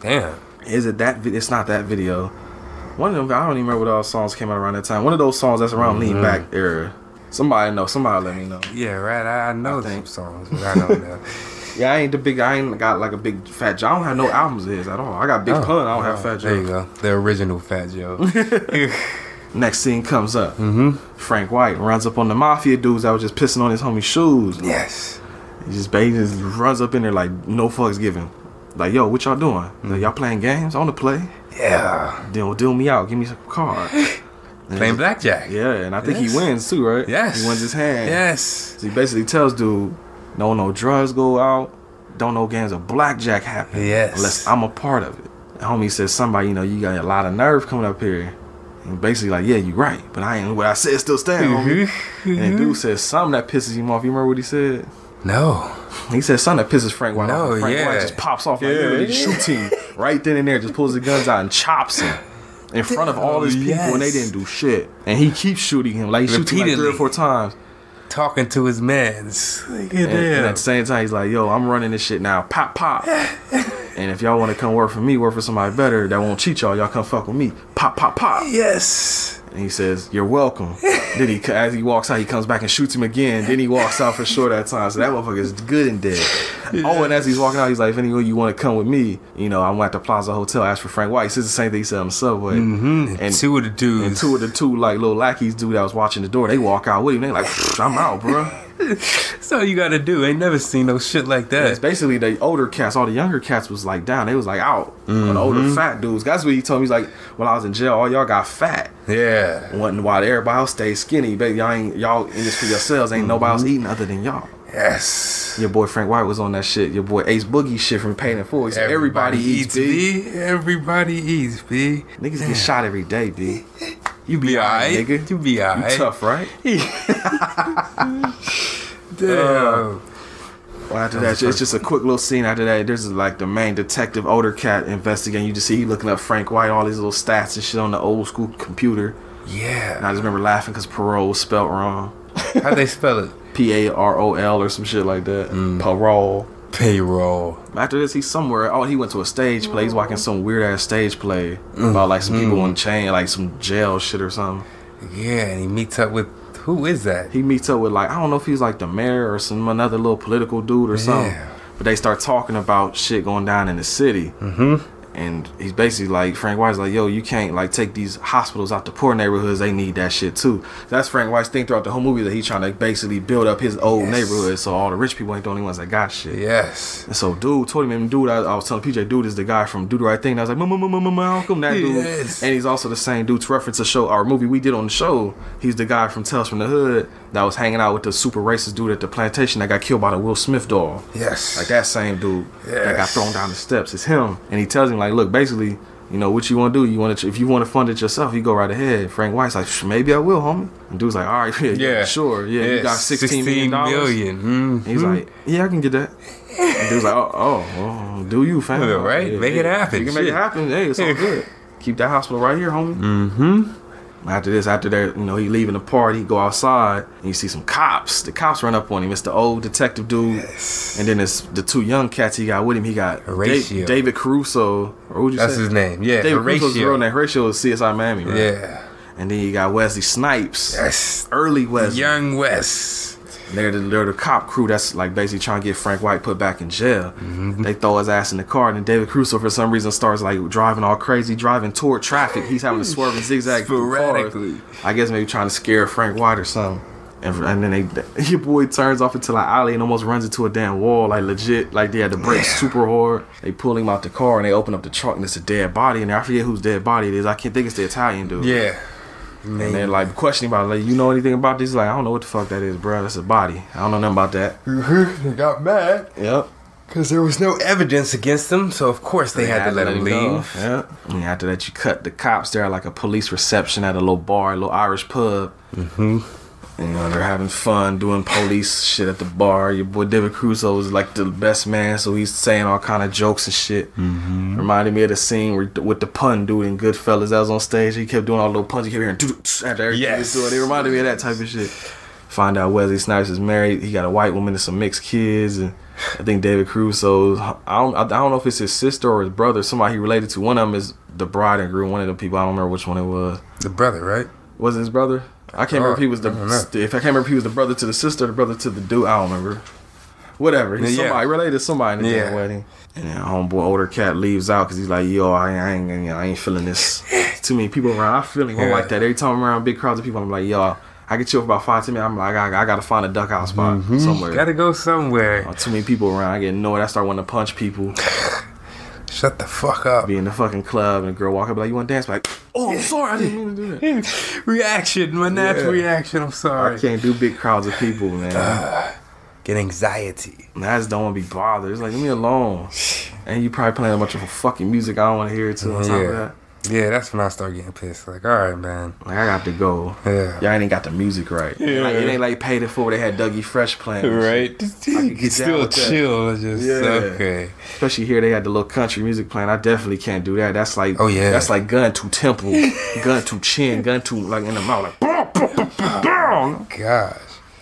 Damn. Is it that? Vi- it's not that video. One of them. I don't even remember what all songs came out around that time. One of those songs that's around lean back era. Somebody know. Somebody let me know. Yeah, right. I, I know I some songs, but I don't know. Yeah, I ain't the big. I ain't got like a big Fat Joe. I don't have no albums of his at all. I got Big Pun. I don't have Fat Joe. There you go. The original Fat Joe. Next scene comes up. Mm-hmm. Frank White runs up on the mafia dudes that was just pissing on his homie's shoes. yes. He just, he just runs up in there like no fucks given. Like, yo, what y'all doing? Like, y'all playing games? I want to play. Yeah. Deal, deal me out. Give me some card. Playing blackjack. Yeah, and I think Yes. he wins too, right? Yes. He wins his hand. Yes. So he basically tells dude, no, no drugs go out. Don't no games of blackjack happen. Yes. Unless I'm a part of it. And homie says, somebody, you know, you got a lot of nerve coming up here. And basically like, yeah, you're right. But I ain't what I said still stand. Mm-hmm. And dude says something that pisses him off. You remember what he said? No. He said something that pisses Frank White No, off. Frank yeah. White just pops off like Yeah. literally shoots him right then and there, just pulls the guns out and chops him. In front of all his people, and they didn't do shit. And he keeps shooting him. Like, he shoots him like three or four times. Talking to his mans. At And, and at the same time, he's like, yo, I'm running this shit now. Pop, pop. and if y'all want to come work for me, work for somebody better that won't cheat y'all, y'all come fuck with me. Pop, pop, pop. Yes. And he says, you're welcome. then he, as he walks out, he comes back and shoots him again. Then he walks out for sure that time. So that motherfucker is good and dead. Oh, and as he's walking out, he's like, if any of you want to come with me, you know, I'm at the Plaza Hotel, ask for Frank White. He says the same thing he said on the subway. Mm-hmm. And two of the dudes. and two of the two like little lackeys dude that was watching the door, they walk out with him. They like, I'm out, bro. That's all you gotta do. Ain't never seen no shit like It's that. basically the older cats. All the younger cats was like down. They was like out. But the Mm-hmm. older fat dudes. That's what he told me. He's like, when I was in jail, all y'all got fat. Yeah. Wanting while everybody else stayed skinny. Baby, y'all ain't y'all in this for yourselves. Ain't nobody else eating other than y'all. Yes. Your boy Frank White was on that shit. Your boy Ace Boogie shit from Pain and. He said everybody, eats, B. B. Everybody eats B. Niggas get shot every day, B. You be alright. nigga. You be alright. tough, right? Damn. Oh. Well, after that, it's just a quick little scene. After that, there's like the main detective, older cat, investigating. You just see he looking up Frank White, all these little stats and shit on the old school computer. Yeah. And I just remember laughing because parole was spelt wrong. How they spell it? P A R O L or some shit like that. Mm. Parole. Payroll. After this, he's somewhere. Oh, he went to a stage play. He's watching some weird ass stage play about like some people mm. on chain, like some jail shit or something. Yeah, and he meets up with who is that? He meets up with like I don't know if he's like the mayor or some another little political dude or something. But they start talking about shit going down in the city. Mm-hmm. And he's basically like Frank White's like, yo, you can't like take these hospitals out to poor neighborhoods. They need that shit too. That's Frank White's thing throughout the whole movie that he's trying to basically build up his old Yes. neighborhood, so all the rich people ain't the only ones that got shit. Yes. And so, dude told him, dude, I, I was telling PJ, dude is the guy from Do the Right Thing. And I was like, Malcolm, that dude. Yes. And he's also the same dude to reference a show, our movie we did on the show. He's the guy from Tales from the Hood that was hanging out with the super racist dude at the plantation that got killed by the Will Smith doll. Yes. Like that same dude that got thrown down the steps. It's him. And he tells him, like, look, basically, you know, what you want to do, you want to, if you want to fund it yourself, you go right ahead. Frank White's like, maybe I will, homie. And dude's like, all right, yeah, yeah, Yeah. sure. Yeah, you got 16 million dollars. million. Mm. He's like, yeah, I can get that. And dude's like, oh, oh, well, do you, fam? Yeah, right? Make it happen. You can make it happen. Hey, it's all good. Keep that hospital right here, homie. Mm-hmm. After this, after that, you know, he leaving the party, he go outside, and you see some cops. The cops run up on him. It's the old detective dude, and then it's the two young cats he got with him. He got Da- David Caruso, or who'd you That's say? his name. Yeah. David Caruso's Horatio. real name. Horatio is CSI Miami, right? Yeah. And then you got Wesley Snipes, Yes. early Wesley. Young They're the, they're the cop crew that's like basically trying to get Frank White put back in jail. Mm-hmm. They throw his ass in the car, and then David Caruso for some reason starts like driving all crazy, driving toward traffic. He's having to swerve and zigzag. Sporadically. I guess maybe trying to scare Frank White or something. And, and then they, your boy turns off into like alley and almost runs into a damn wall, like legit. Like they had to brake super hard. They pull him out the car and they open up the trunk and it's a dead body And. I forget whose dead body it is. I can't think it's the Italian dude. Yeah. And they're like questioning about like, you know anything about this? Like, I don't know what the fuck that is, bro. That's a body. I don't know nothing about that. They got mad Yep. because there was no evidence against them, so of course they, had, to let him go. leave. Yep. And after that, you cut the cops there at like a police reception at a little bar, a little Irish pub. Mm-hmm. You know, they're having fun doing police shit at the bar. Your boy David Caruso is like the best man, so he's saying all kind of jokes and shit. Mm-hmm. Reminded me of the scene with the pun dude in Goodfellas that was on stage. He kept doing all little puns. He kept hearing after everything Yes. he was doing. It reminded me of that type of shit. Find out Wesley Snipes is married. He got a white woman and some mixed kids, and I think David Caruso. I don't. I don't know if it's his sister or his brother. Somebody he related to. One of them is the bride and groom. One of the people. I don't remember which one it was. The brother, right? Was it his brother? I can't remember if he was the. I. If I can't remember if he was the brother to the sister, the brother to the dude. I don't remember. Whatever. He's Yeah. somebody related to somebody in the Yeah. damn wedding. And then homeboy older cat leaves out because he's like, yo, I, I ain't, you know, I ain't feeling this. Too many people around. I feel him. I'm Yeah. like that every time I'm around big crowds of people. I'm like, yo, I get chill for about five ten minutes. I'm like, I, I gotta find a duck out spot Mm-hmm. somewhere. Gotta go somewhere. Uh, too many people around. I get annoyed. I start wanting to punch people. Shut the fuck up. Be in the fucking club and a girl walk up like, you want to dance? I'm like, oh, I'm sorry. I didn't mean to do that. reaction, my natural Yeah. reaction. I'm sorry. I can't do big crowds of people, man. Get anxiety. And I just don't want to be bothered. It's like, leave me alone. And you probably playing a bunch of fucking music I don't want to hear too on top of Yeah. that. Yeah, that's when I start getting pissed. Like, all right, man. Like, I got to go. Yeah. Y'all ain't got the music right. Like, it ain't like paid it for they had Dougie Fresh playing. Right. get Still with that. chill. Just Yeah. okay. Especially here, they had the little country music playing. I definitely can't do that. That's like, Oh, yeah. that's like gun to temple, gun to chin, gun to like in the mouth, like. boom, boom, boom, boom, boom.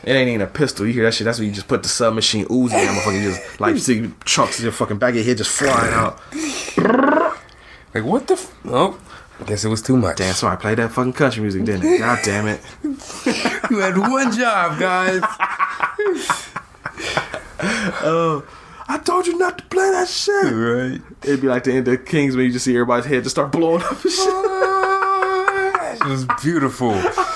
It ain't even a pistol. You hear that shit? That's when you just put the submachine Uzi in, motherfucker. You just like see chunks of your fucking back of your head just flying out. Like, what the? F- oh, I guess it was too much. Damn, i played that fucking country music, didn't it? God damn it. You had one job, guys. Oh. I told you not to play that shit. right. It'd be like the end of Kings when you just see everybody's head just start blowing up and shit. It was beautiful.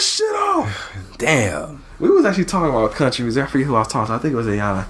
That shit off. Damn. We was actually talking about country music. I forget who I was talking to. I think it was Ayana.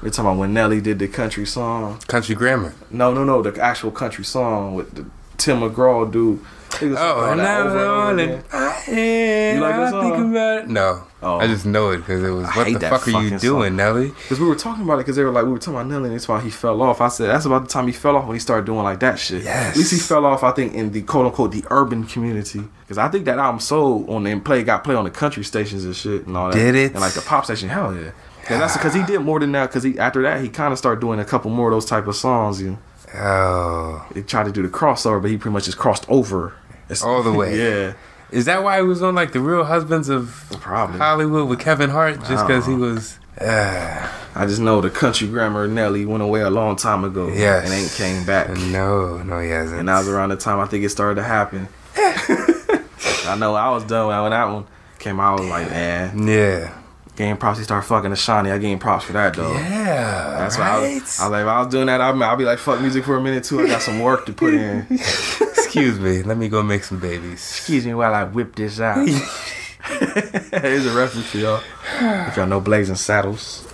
We were talking about when Nelly did the country song. Country grammar. No, no, no, the actual country song with the Tim McGraw dude. I think it was Oh, and that now over over all I You like that I think about it. No. Oh. I just know it because it was. I What the fuck are you doing, song. Nelly? Because we were talking about it because they were like, we were talking about Nelly and that's why he fell off. I said, that's about the time he fell off when he started doing like that shit. Yes. At least he fell off, I think, in the quote unquote the urban community. Because I think that album sold on and play got played on the country stations and shit and all that. Did it? And like the pop station, hell yeah. And that's because he did more than that. Because he after that he kind of started doing a couple more of those type of songs. You know, Oh. he tried to do the crossover, but he pretty much just crossed over It's- All the way. yeah, Is that why he was on like the Real Husbands of probably. Hollywood with Kevin Hart? Just because he was. Uh, I just know the country grammar Nelly went away a long time ago. Yes. and ain't came back. no, no, he hasn't. And that was around the time I think it started to happen. I know I was done when that one came out. I was like, man, yeah. Game props. He started fucking Ashanti. I gave him props for that though. Yeah, That's why I was, I was like, if I was doing that, I'll, I'll be like, fuck music for a minute too. I got some work to put in. Excuse me. Let me go make some babies. Excuse me while I whip this out. Here's a reference for y'all. If y'all know Blazing Saddles.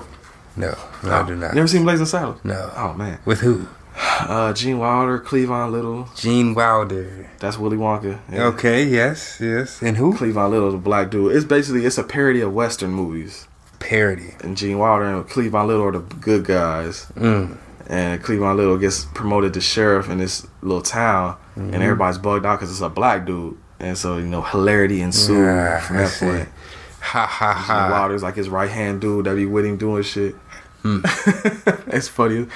No, no, I do not. Never seen Blazing Saddles? No. Oh man. With who? Uh, Gene Wilder, Cleavon Little. Gene Wilder. That's Willy Wonka. Yeah. Okay. Yes. Yes. And who? Cleavon Little, the black dude. It's basically it's a parody of Western movies. Parody. And Gene Wilder and Cleavon Little are the good guys. Mm. And Cleavon Little gets promoted to sheriff in this little town, Mm-hmm. and everybody's bugged out because it's a black dude. And so you know hilarity ensued Yeah, from that point. Ha ha ha. Wilder's like his right hand dude that be with him doing shit. Hmm. it's funny.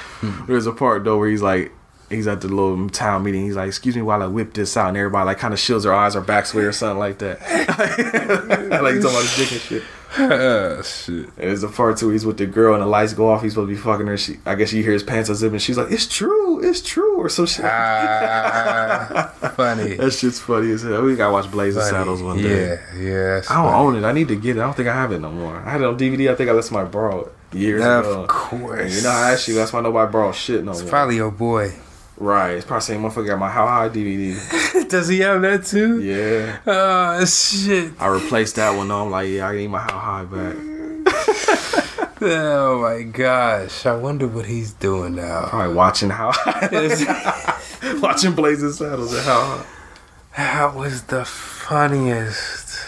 There's a part though where he's like, he's at the little town meeting. He's like, "Excuse me while I whip this out," and everybody like kind of shields their eyes or backs away or something like that. like he's talking about his dick and shit. Shit. And there's a part too. He's with the girl and the lights go off. He's supposed to be fucking her. She, I guess she hears pants unzipping. She's like, "It's true, it's true," or some shit. Ah, funny. that shit's funny as hell. We gotta watch Blazing. Saddles one day. Yeah. Yeah. I don't funny. own it. I need to get it. I don't think I have it no more. I had it on DVD. I think I let somebody borrow it years ago. Of course. You know, I actually that's why nobody borrows shit no It's more. probably your boy. Right. It's probably same motherfucker got my How High DVD. Does he have that too? Yeah. Oh shit. I replaced that one though. I'm like, yeah, I need my How High back. Oh my gosh. I wonder what he's doing now. Probably watching How High. watching Blazing Saddles and How High. that was the funniest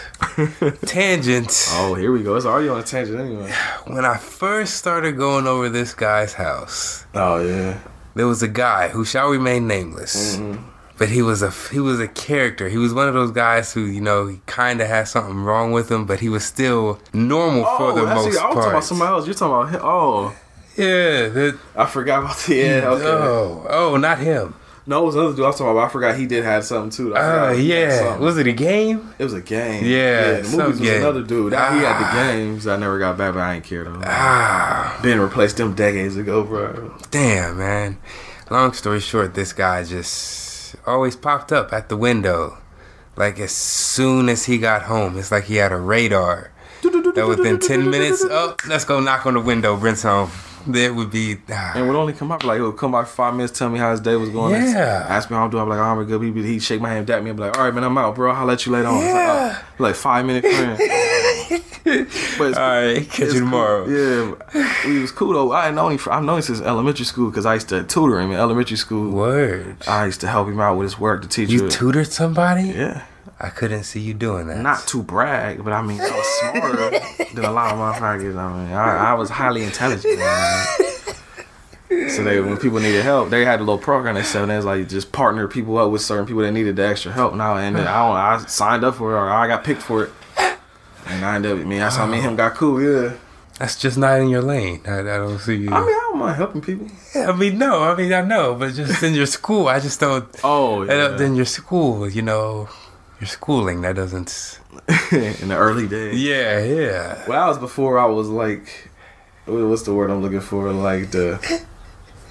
tangent. Oh, here we go. It's already on a tangent anyway. When I first started going over this guy's house, Oh yeah. There was a guy who shall remain nameless. Mm-hmm. But he was a he was a character. He was one of those guys who you know he kind of had something wrong with him, but he was still normal for the Oh, that's- most I was talking about somebody else. You're talking about him. Oh, Yeah. That, I forgot about the yeah. Okay. Oh, oh, not him. No, it was another dude I was talking about. I forgot he did have something too. Oh had yeah. Was it a game? It was a game. Yeah, the some movies was game. another dude. He had Ah. the games. I never got back, but I ain't care though. Ah, Been replaced them decades ago, bro. damn, man. Long story short, this guy just always popped up at the window. Like as soon as he got home, it's like he had a radar. That within ten minutes, oh, let's go knock on the window, Brent's home. There would be ah, And would only come up like it would come out five minutes, tell me how his day was going. Yeah. Ask me how I'm doing. I'm like, oh, I'm good. He'd, he'd shake my hand, dap me, and be like, all right, man, I'm out, bro. I'll let you later on. It's like, Yeah. oh, like five minute friend. but it's, all right, catch you tomorrow. Cool. Yeah, he was cool though. I know him. For, I've known him since elementary school because I used to tutor him in elementary school. Word. I used to help him out with his work. to teach. You tutored somebody? yeah. I couldn't see you doing that. Not to brag, but I mean, I was smarter than a lot of motherfuckers. I mean, I, I was highly intelligent. Man. So they, when people needed help, they had a little program they said, and they was like just partner people up with certain people that needed the extra help. Now and I, don't, I signed up for it, or I got picked for it, and I ended up. I mean, that's how me and him got cool. Yeah, That's just not in your lane. I, I don't see you. I mean, I don't mind helping people. I mean, no. I mean, I know, but just in your school, I just don't. Oh, yeah. In your school, you know, your schooling that doesn't. in the early days. Yeah, yeah. Well, that was before I was like, what's the word I'm looking for? Like the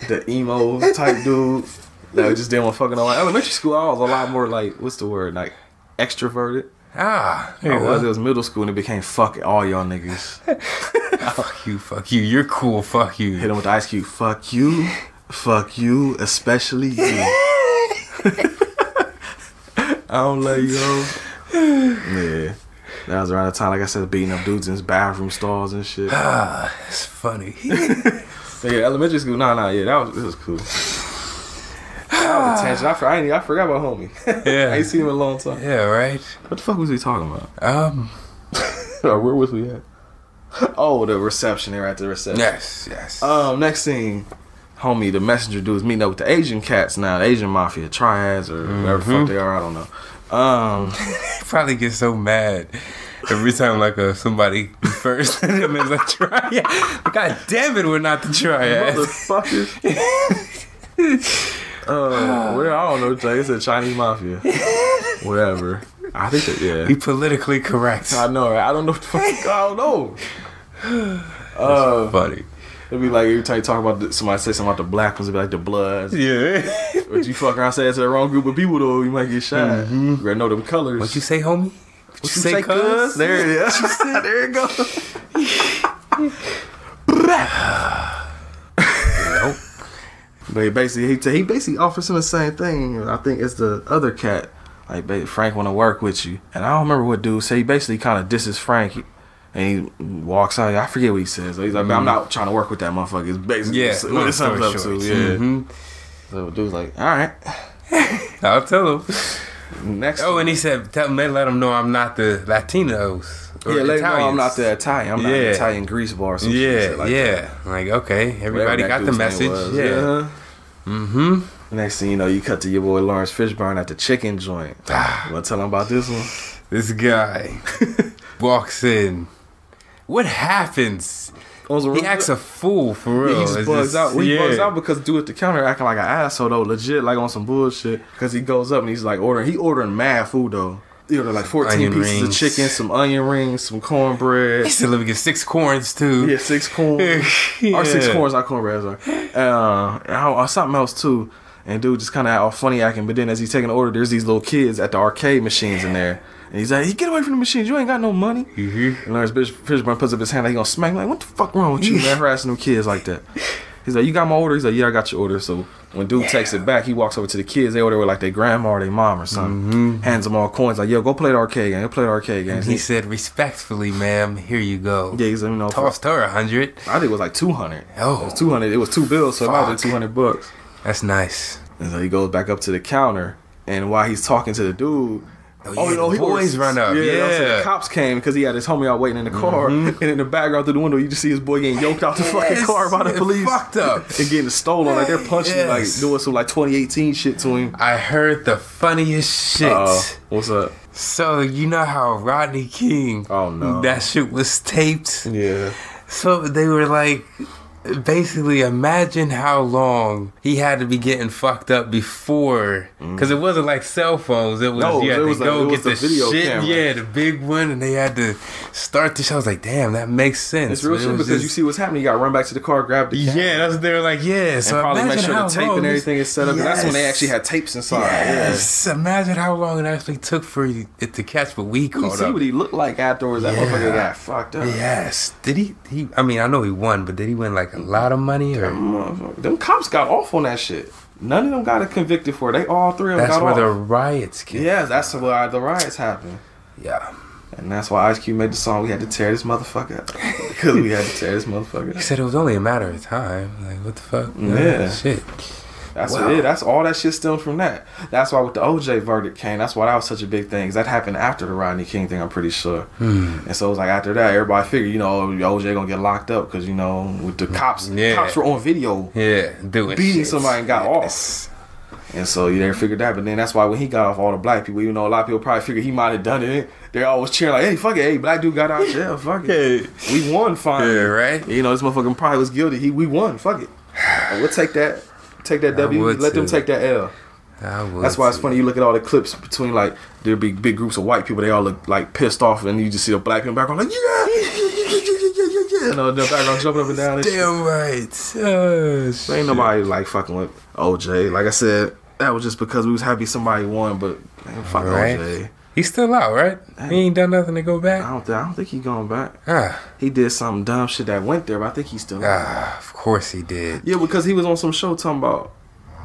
the emo type dude that just didn't want fucking. Like elementary school, I was a lot more like, what's the word? Like extroverted. Ah, I there was. It was middle school and it became fuck all y'all niggas. Fuck you, fuck you. You're cool. Fuck you. Hit him with the ice cube. Fuck you. Fuck you. Especially you. I don't let you go. Yeah. That was around the time, like I said, beating up dudes in his bathroom stalls and shit. Ah, it's funny. So yeah, elementary school. Nah, nah, yeah, that was it was cool. That was a tangent. I, for- I, I forgot about homie. Yeah. I ain't seen him in a long time. yeah, right. What the fuck was he talking about? Um. or where was we at? Oh, the reception. They were at the reception. Yes. Yes. Um, next scene, homie, the messenger dude is meeting up with the Asian cats now, the Asian mafia, triads or whatever the fuck they are. I don't know. Um, probably get so mad every time like uh, somebody refers to them as a triad. God damn it, we're not the triad. motherfuckers. uh, well, I don't know. Like it's a Chinese mafia. Whatever. I think that yeah. Be politically correct. I know, right? I don't know what the fuck. I don't know. Uh, Funny. It'd be like every time you talk about the, somebody say something about the black ones, it'd be like the Bloods. Yeah. But you fuck around say it to the wrong group of people though, you might get shot. Mm-hmm. You better know them colors. what you say, homie? What What you say, cuz? There it is. there it goes. Nope. But he basically he, he basically offers him the same thing. I think it's the other cat. Like Frank want to work with you, and I don't remember what dude said. He basically kind of disses Frank, and he walks out. I forget what he says. He's like, "Man, "I'm not trying to work with that motherfucker." It's basically Yeah, what it sums up to. Yeah. Mhm. So dude's like, "All right." I'll tell him. Next. Oh, and he said, tell me, let him know I'm not the Latinos. or yeah, let him know I'm not the Italian. I'm not Yeah. the Italian grease bar. Yeah, shit like yeah. that. Like, okay, everybody got the message. was. Yeah. Mm-hmm. Next thing you know, you cut to your boy Laurence Fishburne at the chicken joint. Ah. you want to tell him about this one? This guy walks in. What happens? He acts a fool for real. Yeah, he just It's bugs just- out. Well, he yeah. bugs out because dude at the counter acting like an asshole though, legit like on some bullshit. Because he goes up and he's like ordering. He ordering mad food though. He ordered like fourteen Onion pieces rings. of chicken, some onion rings, some cornbread. He said, let me get six corns too. Yeah, six corns. Yeah. or six corns, not cornbread. Sorry. Uh, and, uh, something else too. And dude just kind of all funny acting. But then as he's taking the order, there's these little kids at the arcade machines in there. And he's like, "Hey, get away from the machines! You ain't got no money." Mhm. And Laurence Fish- Fishburne puts up his hand like he gonna smack him. Like, what the fuck wrong with you, man? Harassing them kids like that. He's like, you got my order? He's like, yeah, I got your order. So when dude takes it back, he walks over to the kids. They order with like their grandma or their mom or something. Hands them all coins. Like, yo, go play the arcade game. Go play the arcade game. And he said, respectfully, ma'am, here you go. yeah, he's like, you know, Tossed her a hundred. I think it was like two hundred. Oh. it was two hundred. It was two bills, so it might have been two hundred bucks. That's nice. And so he goes back up to the counter, and while he's talking to the dude. Oh, yeah, the boys run up. the Yeah. Mm-hmm. cops came because he had his homie out waiting in the car, and in the background through the window, you just see his boy getting yoked out the fucking car by the police, fucked up. and getting stolen. Like they're punching, Yes. like doing some like 2018 shit to him. I heard the funniest shit. Uh, what's up? So you know how Rodney King? Oh, no. that shit was taped. Yeah, So they were like, basically, imagine how long he had to be getting fucked up before, because it wasn't like cell phones. It was. No, you had it to like- go it get the, the video shit, camera. yeah, the big one, and they had to start the show. I was like, damn, that makes sense. it's real it shit was because you see what's happening. You got to run back to the car, grab the camera, Yeah, that's what they were like. Yeah, so and probably make sure the tape and everything is set up. And that's when they actually had tapes inside. Yes. Imagine how long it actually took for it to catch, but we Yeah. You see up. what he looked like afterwards. That Yeah. motherfucker got fucked up. Yes. Did he? He. I mean, I know he won, but did he win like a lot of money or? Them cops got off on that shit. None of them got convicted for it. They all three of them That's got where the off. riots came. Yeah, that's why the riots happened. Yeah. And that's why Ice Cube made the song. We had to tear this motherfucker up because we had to tear this motherfucker. Up. He said it was only a matter of time. Like, what the fuck? Yeah. shit. That's Wow. it. That's all that shit stemmed from that. That's why with the OJ verdict came. That's why that was such a big thing. that happened after the Rodney King thing. I'm pretty sure. Hmm. And so it was like after that, everybody figured, you know, OJ gonna get locked up because you know with the cops, Yeah. cops were on video. Yeah, doing Beating shit. somebody and got off. And so you never figured that. But then that's why when he got off all the black people, you know, a lot of people probably figured he might have done it. they're always cheering like, "Hey, fuck it, hey, black dude got out of jail, fuck it, we won finally." Yeah, right? You know, this motherfucker probably was guilty. He we won, fuck it. We'll take that, take that W. Let too. them take that L. That's why it's funny. You look at all the clips between like there be big groups of white people. They all look like pissed off, and you just see the black in the background like yeah, yeah, yeah, yeah, yeah, yeah, yeah. You know, the background jumping up and down. And Damn shit. right. Oh, shit. Ain't nobody like fucking with OJ. Like I said, that was just because we was happy somebody won, but man, fuck right. OJ. He's still out, right? He ain't done nothing to go I back. don't, th- I don't think he going back. Ah, He did some dumb shit that went there, but I think he's still. ah, of course he did. Yeah, because he was on some show talking about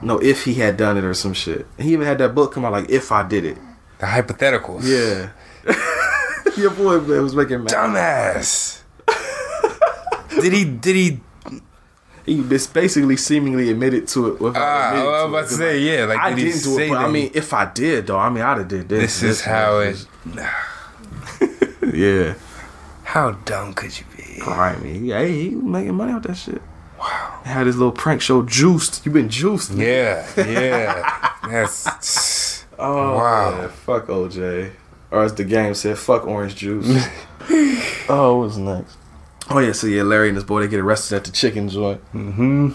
no if he had done it or some shit. He even had that book come out like if I did it. The hypotheticals. Yeah. Your boy man, was making mad. Dumbass. did he? Did he? He basically seemingly admitted to it without ah, admitting I was about it. to say, yeah. Like, I did didn't do say it, but I mean, if I did though, I mean, I'd have did this. this is how it. Yeah. How dumb could you be? grimy. Hey, he was making money off that shit. Wow. Had his little prank show juiced. You been juiced. Yeah, yeah. That's Oh, Wow. man, fuck OJ. Or as the game said, fuck orange juice. oh, what's next? Oh yeah, so yeah, Larry and his boy they get arrested at the chicken joint. hmm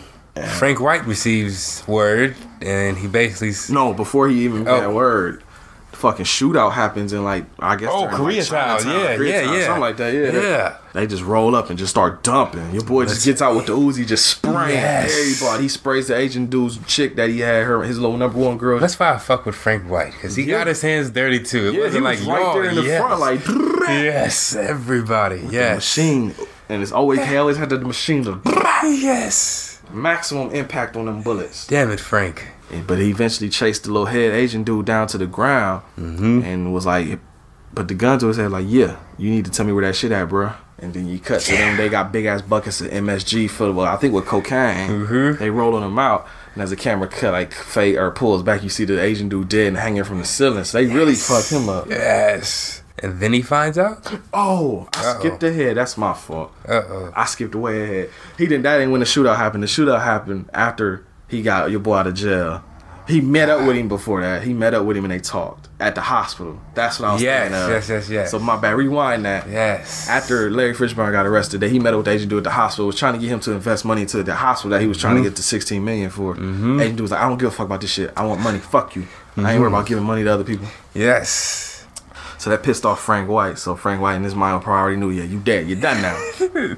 Frank White receives word, and he basically. No, before he even got Oh. word, the fucking shootout happens in like I guess Oh, they're like, Koreatown, Chinatown, yeah, Koreatown, yeah, yeah. something like that. Yeah, they- Yeah. They just roll up and just start dumping. Your boy just gets out with the Uzi, just spraying Yes. everybody. He sprays the Asian dude's chick that he had her his little number one girl. That's why I fuck with Frank White because he Yeah. got his hands dirty too. It yeah, he wasn't was like right there in the yes. front, like yes, everybody, the yes. machine. And it's always he always had the machine to yes. maximum impact on them bullets. Damn it, Frank. But he eventually chased the little head Asian dude down to the ground and was like, put the gun to his head, like, yeah, you need to tell me where that shit at, bro. And then you cut to them. They got big ass buckets of MSG full of, I think with cocaine. Mhm. They rolling them out. And as the camera cut, like, fade or pulls back, you see the Asian dude dead and hanging from the ceiling. So they really fucked him up. Yes. And then he finds out. Oh, I Uh-oh. skipped ahead. That's my fault. Uh oh. I skipped way ahead. He didn't. That ain't when the shootout happened. The shootout happened after he got your boy out of jail. He met up with him before that. He met up with him and they talked at the hospital. That's what I was Yes, thinking of. yes, yes, yes. So my bad. Rewind that. Yes. After Larry Fishburne got arrested, that he met up with the agent dude at the hospital, was trying to get him to invest money into the hospital that he was Mm-hmm. trying to get the 16 million for. Agent dude was like, I don't give a fuck about this shit. I want money. Fuck you. I Mm-hmm. ain't worried about giving money to other people. Yes. So that pissed off Frank White. So Frank White in his mind probably already knew, yeah, you dead. You're done now.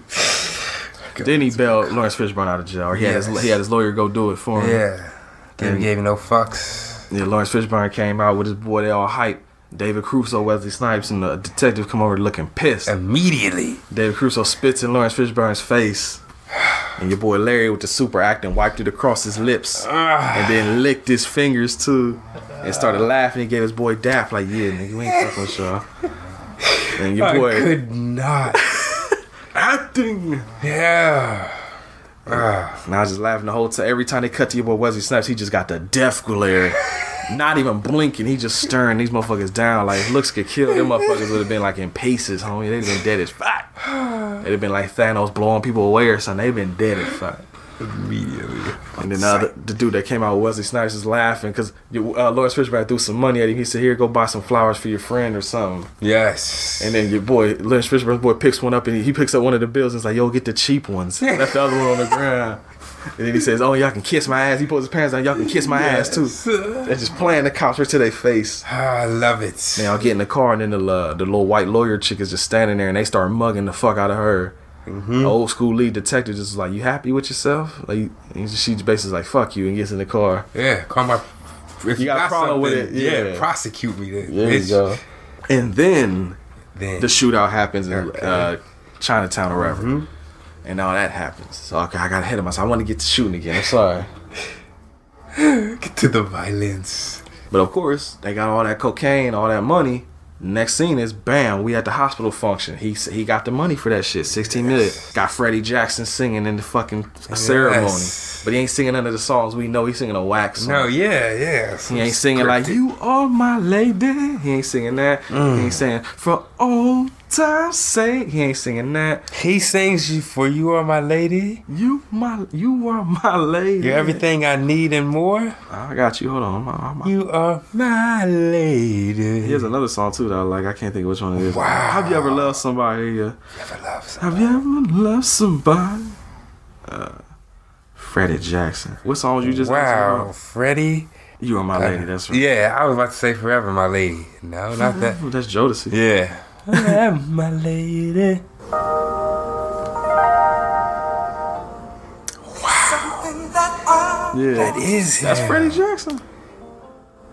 then he bailed Laurence Fishburne out of jail. Or he, had his, he had his lawyer go do it for him. Yeah. Gave, gave him no fucks. Yeah, Laurence Fishburne came out with his boy. They all hype. David Caruso, Wesley Snipes, and the detective come over looking pissed. Immediately. David Caruso spits in Laurence Fishburne's face. And your boy Larry with the super acting wiped it across his lips. Ah. And then licked his fingers too. And started laughing. He gave his boy Dap like, yeah, nigga, we ain't fucking with y'all. And your I boy could not. acting. yeah. Ah. And I was just laughing the whole time. Every time they cut to your boy Wesley Snipes, he just got the death glare. Not even blinking. He just staring these motherfuckers down. Like, looks could kill. Them motherfuckers would have been like in pieces, homie. They'd been dead as fuck. They'd have been like Thanos blowing people away or something. They'd been dead as fuck. Immediately. And then uh, the, the dude that came out with Wesley Snipes is laughing because uh, Laurence Fishburne threw some money at him. He said, "Here, go buy some flowers for your friend or something." Yes. And then your boy Laurence Fishburne's boy picks one up and he, he picks up one of the bills and is like, "Yo, get the cheap ones." Left the other one on the ground. And then he says, "Oh, y'all can kiss my ass." He pulls his pants down. Y'all can kiss my ass too. They're just playing the cops right to their face. Ah, I love it. Now I'll get in the car and then the uh, the little white lawyer chick is just standing there and they start mugging the fuck out of her. Mm-hmm. Old school lead detective just like, "You happy with yourself?" Like she basically like, "Fuck you," and gets in the car. Yeah, call my. If You got a problem with it, yeah. prosecute me then. There bitch. you go. And then Then the shootout happens in Okay. Mm-hmm. uh, Chinatown or wherever. And all that happens. So okay, I got ahead of myself. I want to get to shooting again. I'm sorry. get to the violence. But of course, they got all that cocaine, all that money. Next scene is bam, we at the hospital function. He he got the money for that shit, 16 million. Got Freddie Jackson singing in the fucking ceremony. But he ain't singing none of the songs we know. He's singing a wax song. No, yeah, yeah. He ain't singing like "You Are My Lady." He ain't singing that. He Mm. ain't saying "For old time's sake." He ain't singing that. He sings you for you are my lady. You my, you are my lady. You're everything I need and more. I got you. Hold on. I'm- I'm- I'm- You are my lady. Here's another song too that I like. I can't think of which one it is. Wow. Have you ever loved somebody? Uh, Never love have you ever loved somebody? Uh, Freddie Jackson. What song was you just? Wow. Freddie. You are my lady. That's right. Yeah, I was about to say forever, my lady. No, not that. That's Jodeci. Yeah. I my lady. Yeah. That is him. That's Freddie Jackson.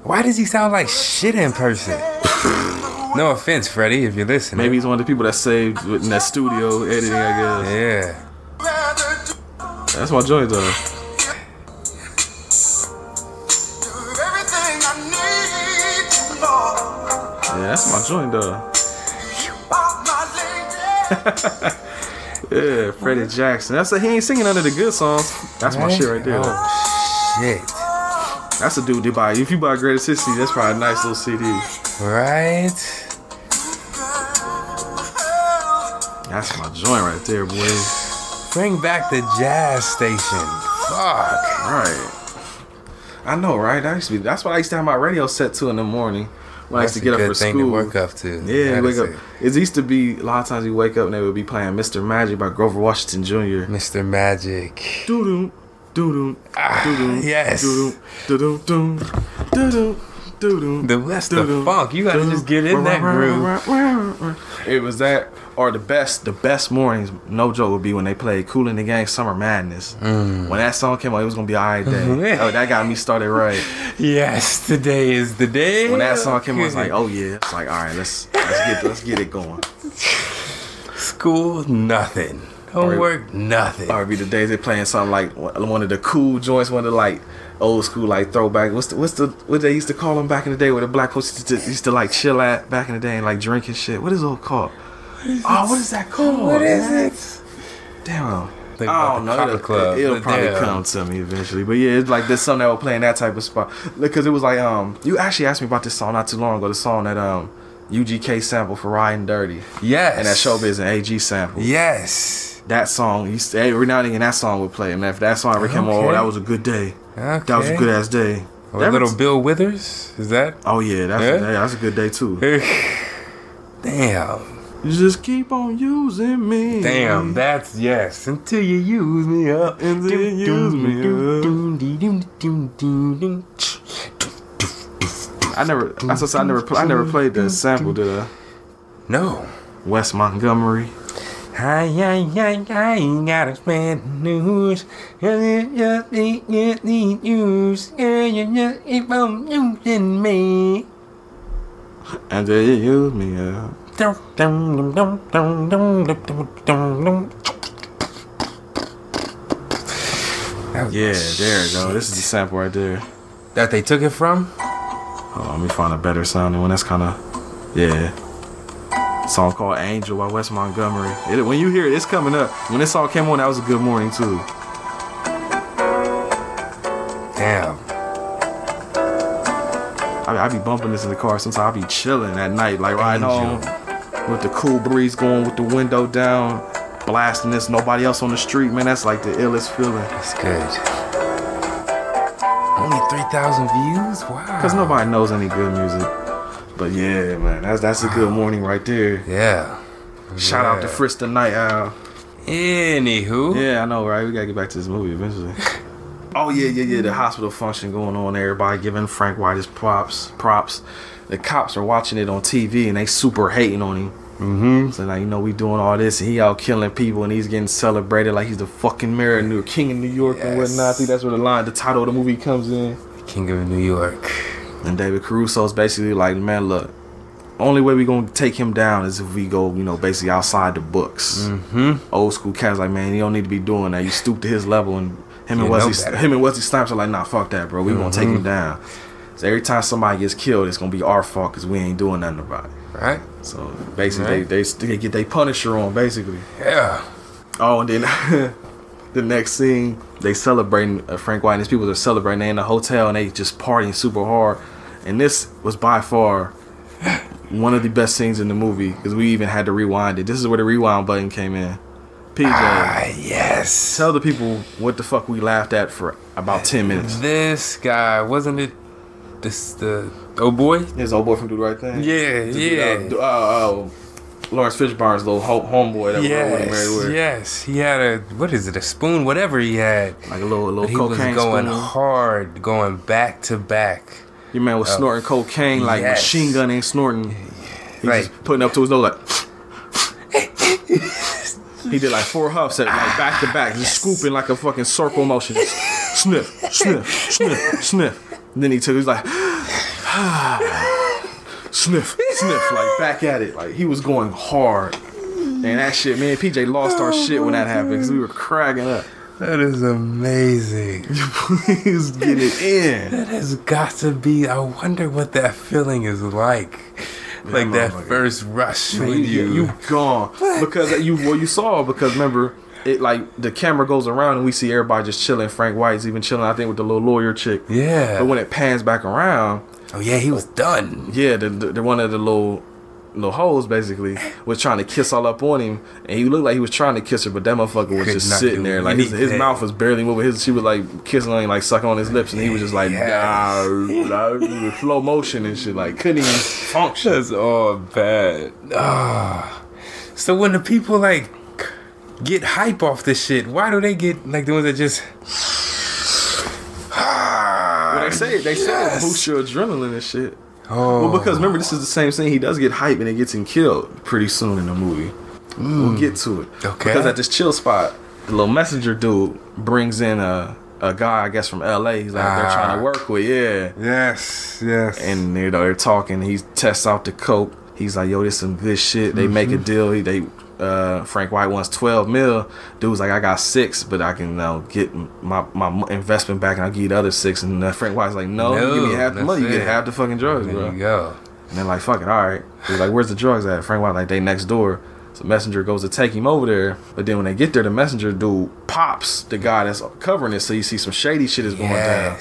Why does he sound like shit in person? no offense, Freddie, if you're listening. Maybe he's one of the people that saved in that studio editing. I guess. Yeah. That's my joint though. Yeah, that's my joint though. Yeah, Freddie Jackson. That's a, he ain't singing none of the good songs. That's my shit right there. Oh, shit. That's a dude to buy. If you buy Greatest Hits that's probably a nice little CD. Right? That's my joint right there, boy. Bring back the jazz station. Fuck. Right. I know, right? That used to be. That's what I used to have my radio set to in the morning when I used That's to get up for school. work up to. Yeah, That wake is up. it. Used to be a lot of times you wake up and they would be playing Mr. Magic by Grover Washington Jr. Mr. Magic. Doo doo, doo doo, Ah, doo doo, yes. doo doo, doo doo, doo doo. The- that's the funk. You gotta just get in that groove. It was that, or the best, the best mornings. No joke would be when they played "Kool & the Gang" "Summer Madness." Mm. When that song came out, it was gonna be alright day. oh, that got me started right. Yes, today is the day. When that song came on, I was like, "Oh yeah!" It's like, "All right, let's let's get let's get it going." School, nothing. Homework, nothing. Or be the days they playing something like one of the cool joints, one of the like old school like throwback. What's the what's the what they used to call them back in the day where the black folks used to, used to like chill at back in the day and like drinking shit. What is it called? Oh, what is that called? What is man? it? Damn. Think I about don't know. It'll, it'll probably damn. come to me eventually. But yeah, it's like there's something that will play in that type of spot. Because it was like um, you actually asked me about this song not too long ago. The song that um, UGK sample for Riding Dirty, Yes. and that Showbiz and AG sample. Yes. That song, you say every now and again that song would play, and if that song ever came on, oh, that was a good day. Okay. That was a good ass day. That little was- Bill Withers. Is that? Oh yeah, that's Yeah? A, that's a good day too. Damn. You just keep on using me. Damn, that's yes. Until you use me up. Until you use me I never. I said I never. I never played the sample did I? No. Wes Montgomery. Hi, hi, I, hi, gotta spread news. You just need, you need news. You just keep on using me. And they use me up. Yeah, there you go. This is the sample right there. That they took it from? Oh, let me find a better sounding one. That's kind of, yeah. Song called Angel by Wes Montgomery. It, when you hear it, it's coming up. When this song came on, that was a good morning too. Damn. I, I be bumping this in the car. Sometimes I be chilling at night, like riding Angel. home with the cool breeze going with the window down, blasting this. Nobody else on the street, man. That's like the illest feeling. That's good. Only 3,000 views? Wow. Cause nobody knows any good music. But yeah, man, that's that's a good morning right there. Yeah. Shout out to Yeah. Fritz the Night Owl. Anywho. Yeah, I know, right? We gotta get back to this movie eventually. oh yeah, yeah, yeah. The hospital function going on. Everybody giving Frank White his props. Props. The cops are watching it on TV and they super hating on him. Mm-hmm. So like, you know, we doing all this and he out killing people and he's getting celebrated like he's the fucking mayor of New King of New York and whatnot. I think that's where the line, the title of the movie comes in. King of New York. And David Caruso's basically like, man, look, only way we gonna take him down is if we go, you know, basically outside the books. Mm-hmm. Old school cats like, man, you don't need to be doing that. You stoop to his level, and him and Wesley, him and Wesley Snipes are like, nah, fuck that, bro. We gonna take him down. So every time somebody gets killed, it's gonna be our fault because we ain't doing nothing about it. Right? So basically, Right. they, they they get they Punisher on basically. Yeah. Oh, and then the next scene, they celebrating uh, Frank White and his people are celebrating. They in the hotel and they just partying super hard. And this was by far one of the best scenes in the movie because we even had to rewind it. This is where the rewind button came in. PJ, Ah, yes. tell the people what the fuck we laughed at for about ten minutes. This guy, wasn't it this the oh boy? His old boy from Do the Right Thing. Yeah, The- yeah. Uh, uh, uh, Laurence Fishburne's little ho- homeboy that Yes, married with. yes. He had a what is it? A spoon, whatever he had. Like a little, a little But he was going spoon. hard, going back to back. Your man was oh. snorting cocaine like Yes. machine gun ain't snorting. He Right. just putting up to his nose like. he did like four huffs at like back to back, just scooping like a fucking circle motion. Just sniff, sniff, sniff, sniff. And then he took. He was like. sniff, sniff, like back at it. Like he was going hard. And that shit, man, PJ lost our oh shit when that happened because we were cracking up. That is amazing. Please get it in. That has got to be. I wonder what that feeling is like. Like that first rush when you, you. you gone because you well you saw because remember it like the camera goes around and we see everybody just chilling. Frank White's even chilling. I think with the little lawyer chick. yeah. But when it pans back around, oh yeah, he was done. yeah, the, the, the one of the little little hoes basically was trying to kiss all up on him, and he looked like he was trying to kiss her, but that motherfucker was Could just sitting there like his, his mouth was barely moving. His she was like kissing on him, like sucking on his lips, and he was just like Yes. nah, slow motion and shit, like couldn't even function. That's all bad. Ah. So when the people like get hype off this shit, why do they get like the ones that just? Well, they say they say it boosts your adrenaline and shit. Oh, Well, because remember, this is the same thing. He does get hype and it gets him killed pretty soon in the movie. We'll get to it. Okay. Because at this chill spot, the little messenger dude brings in a a guy, I guess from L.A. He's like they're trying Ah. to work with, yeah. yes, yes. And you know they're talking. He tests out the coke. He's like, "Yo, this some good shit." They make a Mm-hmm. deal. He, they uh, Frank White wants twelve mil. Dude's like, I got six, but I can you know, get my my investment back, and I'll give you the other six. And uh, Frank White's like, No, you give me half the money, you get half the fucking drugs, There bro. you go. And they're like, fuck it, all right. He's like, where's the drugs at? Frank White like, they next door. So messenger goes to take him over there, but then when they get there, the messenger dude pops the guy that's covering it. So you see some shady shit is going down.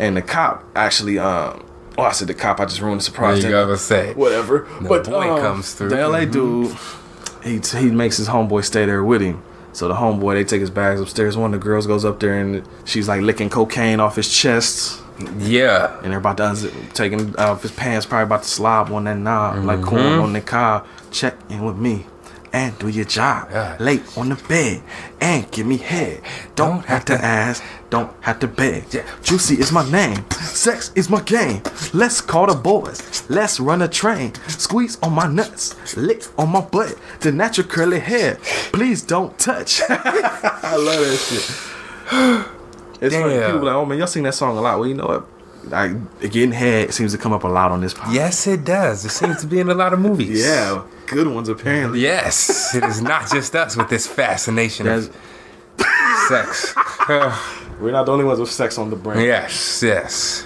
And the cop actually, um, oh, I said the cop. I just ruined the surprise. You didn't I? go. Say. Whatever. The but boy um, comes through. The LA Mhm. dude, he he makes his homeboy stay there with him. So the homeboy, they take his bags upstairs. One of the girls goes up there and she's like licking cocaine off his chest. Yeah. And they're about to unzip, taking off his pants, probably about to slob on that knob, like Mm-hmm. corn on the cob. Check in with me and do your job. Yeah. Late on the bed and give me head. Don't, Don't have have to- ask, don't have to beg. Yeah. Juicy is my name. Sex is my game. Let's call the boys. Let's run a train. Squeeze on my nuts. Lick on my butt. The natural curly hair. Please don't touch. I love that shit. It's funny. Damn. People be like, oh man, y'all sing that song a lot. Well, you know what? Like getting head seems to come up a lot on this podcast. Yes, it does. It seems to be in a lot of movies. Yeah, good ones apparently. Yes, it is not just us with this fascination That's- of sex. We're not the only ones with sex on the brain. yes, yes.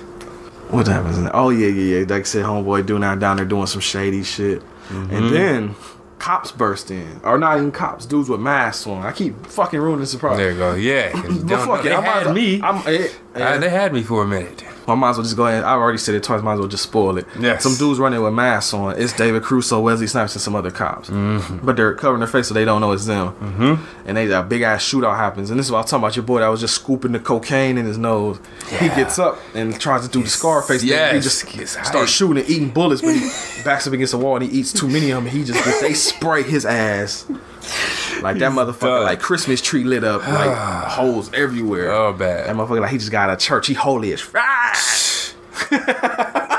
What happens? in- Oh yeah, yeah, yeah. Like I said, homeboy doing out down there doing some shady shit, Mm-hmm. and then cops burst in, or not even cops, dudes with masks on. I keep fucking ruining the surprise. There you go. Yeah, But fuck it, they I might as had well- me. I'm, eh, eh, Uh, they had me for a minute. I might as well just go ahead. I already said it twice. Might as well just spoil it. Yeah. Some dudes running with masks on. It's David Caruso, Wesley Snipes, and some other cops. Mm-hmm. But they're covering their face so they don't know it's them. Mm-hmm. And they a big ass shootout happens. And this is what I'm talking about. Your boy that was just scooping the cocaine in his nose. He gets up and tries to do the Scarface thing. He just starts shooting and eating bullets, but he backs up against the wall and he eats too many of them. And he just they spray his ass. Like that motherfucker, like Christmas tree lit up, like holes everywhere. Oh, bad. That motherfucker, like he just got out of church. He holy as ah!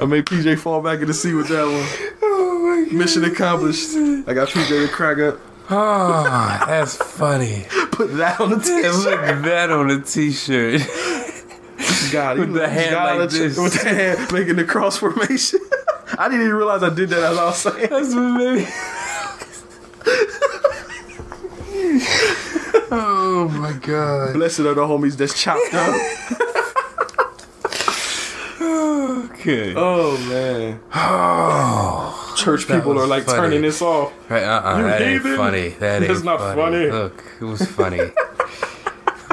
I made PJ fall back in the sea with that one. Oh my Mission accomplished. I got PJ to crack up. Oh, that's funny. Put that on the t-shirt. look that on a t-shirt. God, With the hand like out of church this. With the hand making the cross formation. I didn't even realize I did that as I was saying. That's what oh my god. Blessed are the homies that's chopped up. Okay. Oh man. Church people are like funny. turning this off. Right, uh-uh, You that ain't funny. That That's ain't not funny. funny. Look, it was funny.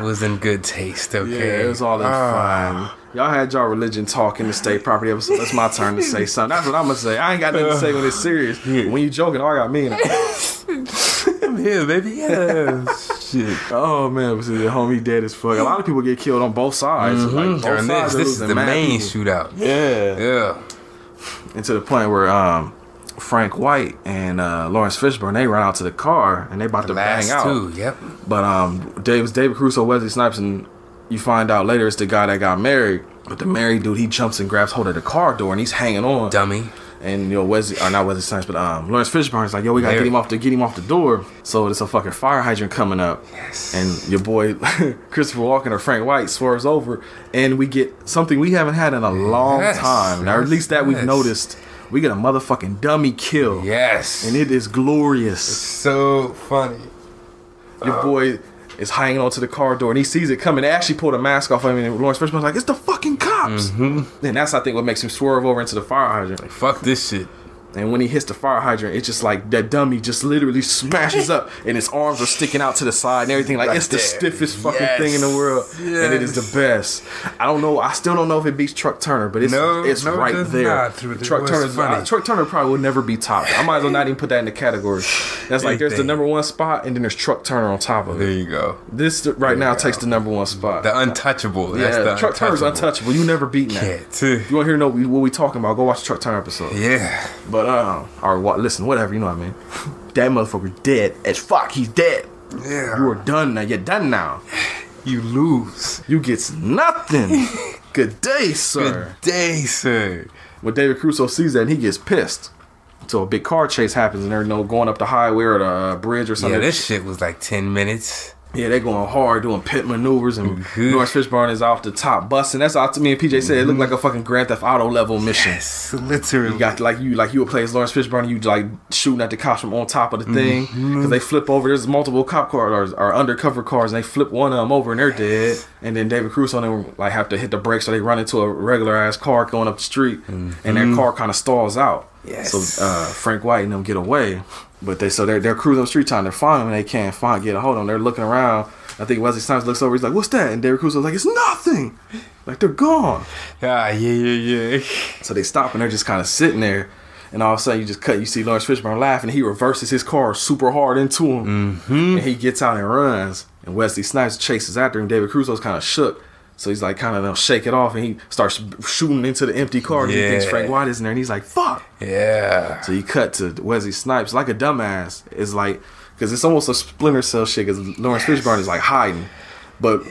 was in good taste, Yeah, okay? it was all in Ah. fun. Y'all had y'all religion talk in the state property episode. That's my turn to say something. That's what I'm gonna say. I ain't got nothing to say when it's serious. When you joking, all I got me. I'm here, baby. Yeah. Shit. Oh man, but the homie dead as fuck. A lot of people get killed on both sides. Like, both During this, sides are this is the main people. shootout. Yeah. Yeah. and to the point where um, Frank White and uh, Laurence Fishburne they run out to the car and they about to Last bang out. two, yep. But um, David David Caruso, Wesley Snipes, and you find out later it's the guy that got married. But the married dude, he jumps and grabs hold of the car door and he's hanging on. Dummy. And you know Wesley, or not Wesley Snipes, but um, Laurence Fishburne's like, yo, we gotta Larry. get him off the get him off the door. So there's a fucking fire hydrant coming up. Yes. And your boy Christopher Walken or Frank White swerves over, and we get something we haven't had in a long Yes, time. Or at least that we've noticed. We get a motherfucking dummy kill. Yes. And it is glorious. It's so funny. Your boy is hanging onto the car door and he sees it coming. They actually pulled a mask off of him and Laurence Fishburne's like, it's the fucking cops. Mm-hmm. And that's I think what makes him swerve over into the fire hydrant. Like, Fuck this shit. And when he hits the fire hydrant, it's just like that dummy just literally smashes up and his arms are sticking out to the side and everything. Like Right it's the stiffest fucking Yes. thing in the world. And it is the best. I don't know. I still don't know if it beats Truck Turner, but it's No, it's no, right does there. Truck funny. uh, Truck Turner probably will never be top. I might as well not even put that in the category. That's like there's the number one spot and then there's Truck Turner on top of it. There you go. This right now you takes the number one spot. The untouchable. yeah, the Truck Turner's untouchable. You never beat that. Can't. You want to hear know what we talking about, go watch the Truck Turner episode. Yeah. But um, or what? Listen, whatever. You know what I mean. that motherfucker dead as fuck. He's dead. Yeah. You are done now. You're done now. You lose. You gets nothing. Good day, sir. Good day, sir. When David Caruso sees that, and he gets pissed. So a big car chase happens, and they're you know going up the highway or the uh, bridge or something. Yeah, this shit was like 10 minutes. Yeah, they're going hard doing pit maneuvers and Mhm. Laurence Fishburne is off the top busting. That's all to me and PJ said. It looked like a fucking Grand Theft Auto level mission. Yes, literally. You got like you like you would play as Laurence Fishburne. You like shooting at the cops from on top of the thing because they flip over. There's multiple cop cars or, or undercover cars, and they flip one of them over and they're dead. And then David Cruz on them like have to hit the brakes, so they run into a regular ass car going up the street, and their car kind of stalls out. Yes. So uh, Frank White and them get away, but they so they're they're cruising the street trying to find them, and they can't find get a hold of them. They're looking around. I think Wesley Snipes looks over. He's like, "What's that?" And David Cruz was like, "It's nothing." Like they're gone. ah, yeah, yeah, yeah. So they stop and they're just kind of sitting there. And all of a sudden, you just cut. You see Laurence Fishburne laughing. He reverses his car super hard into him, and he gets out and runs. And Wesley Snipes chases after him. David Caruso's kind of shook, so he's like kind of shake it off, and he starts shooting into the empty car. He thinks Frank White is in there, and he's like, "Fuck!" Yeah. So you cut to Wesley Snipes like a dumbass. It's like because it's almost a Splinter Cell shit. Because Laurence Fishburne is like hiding, but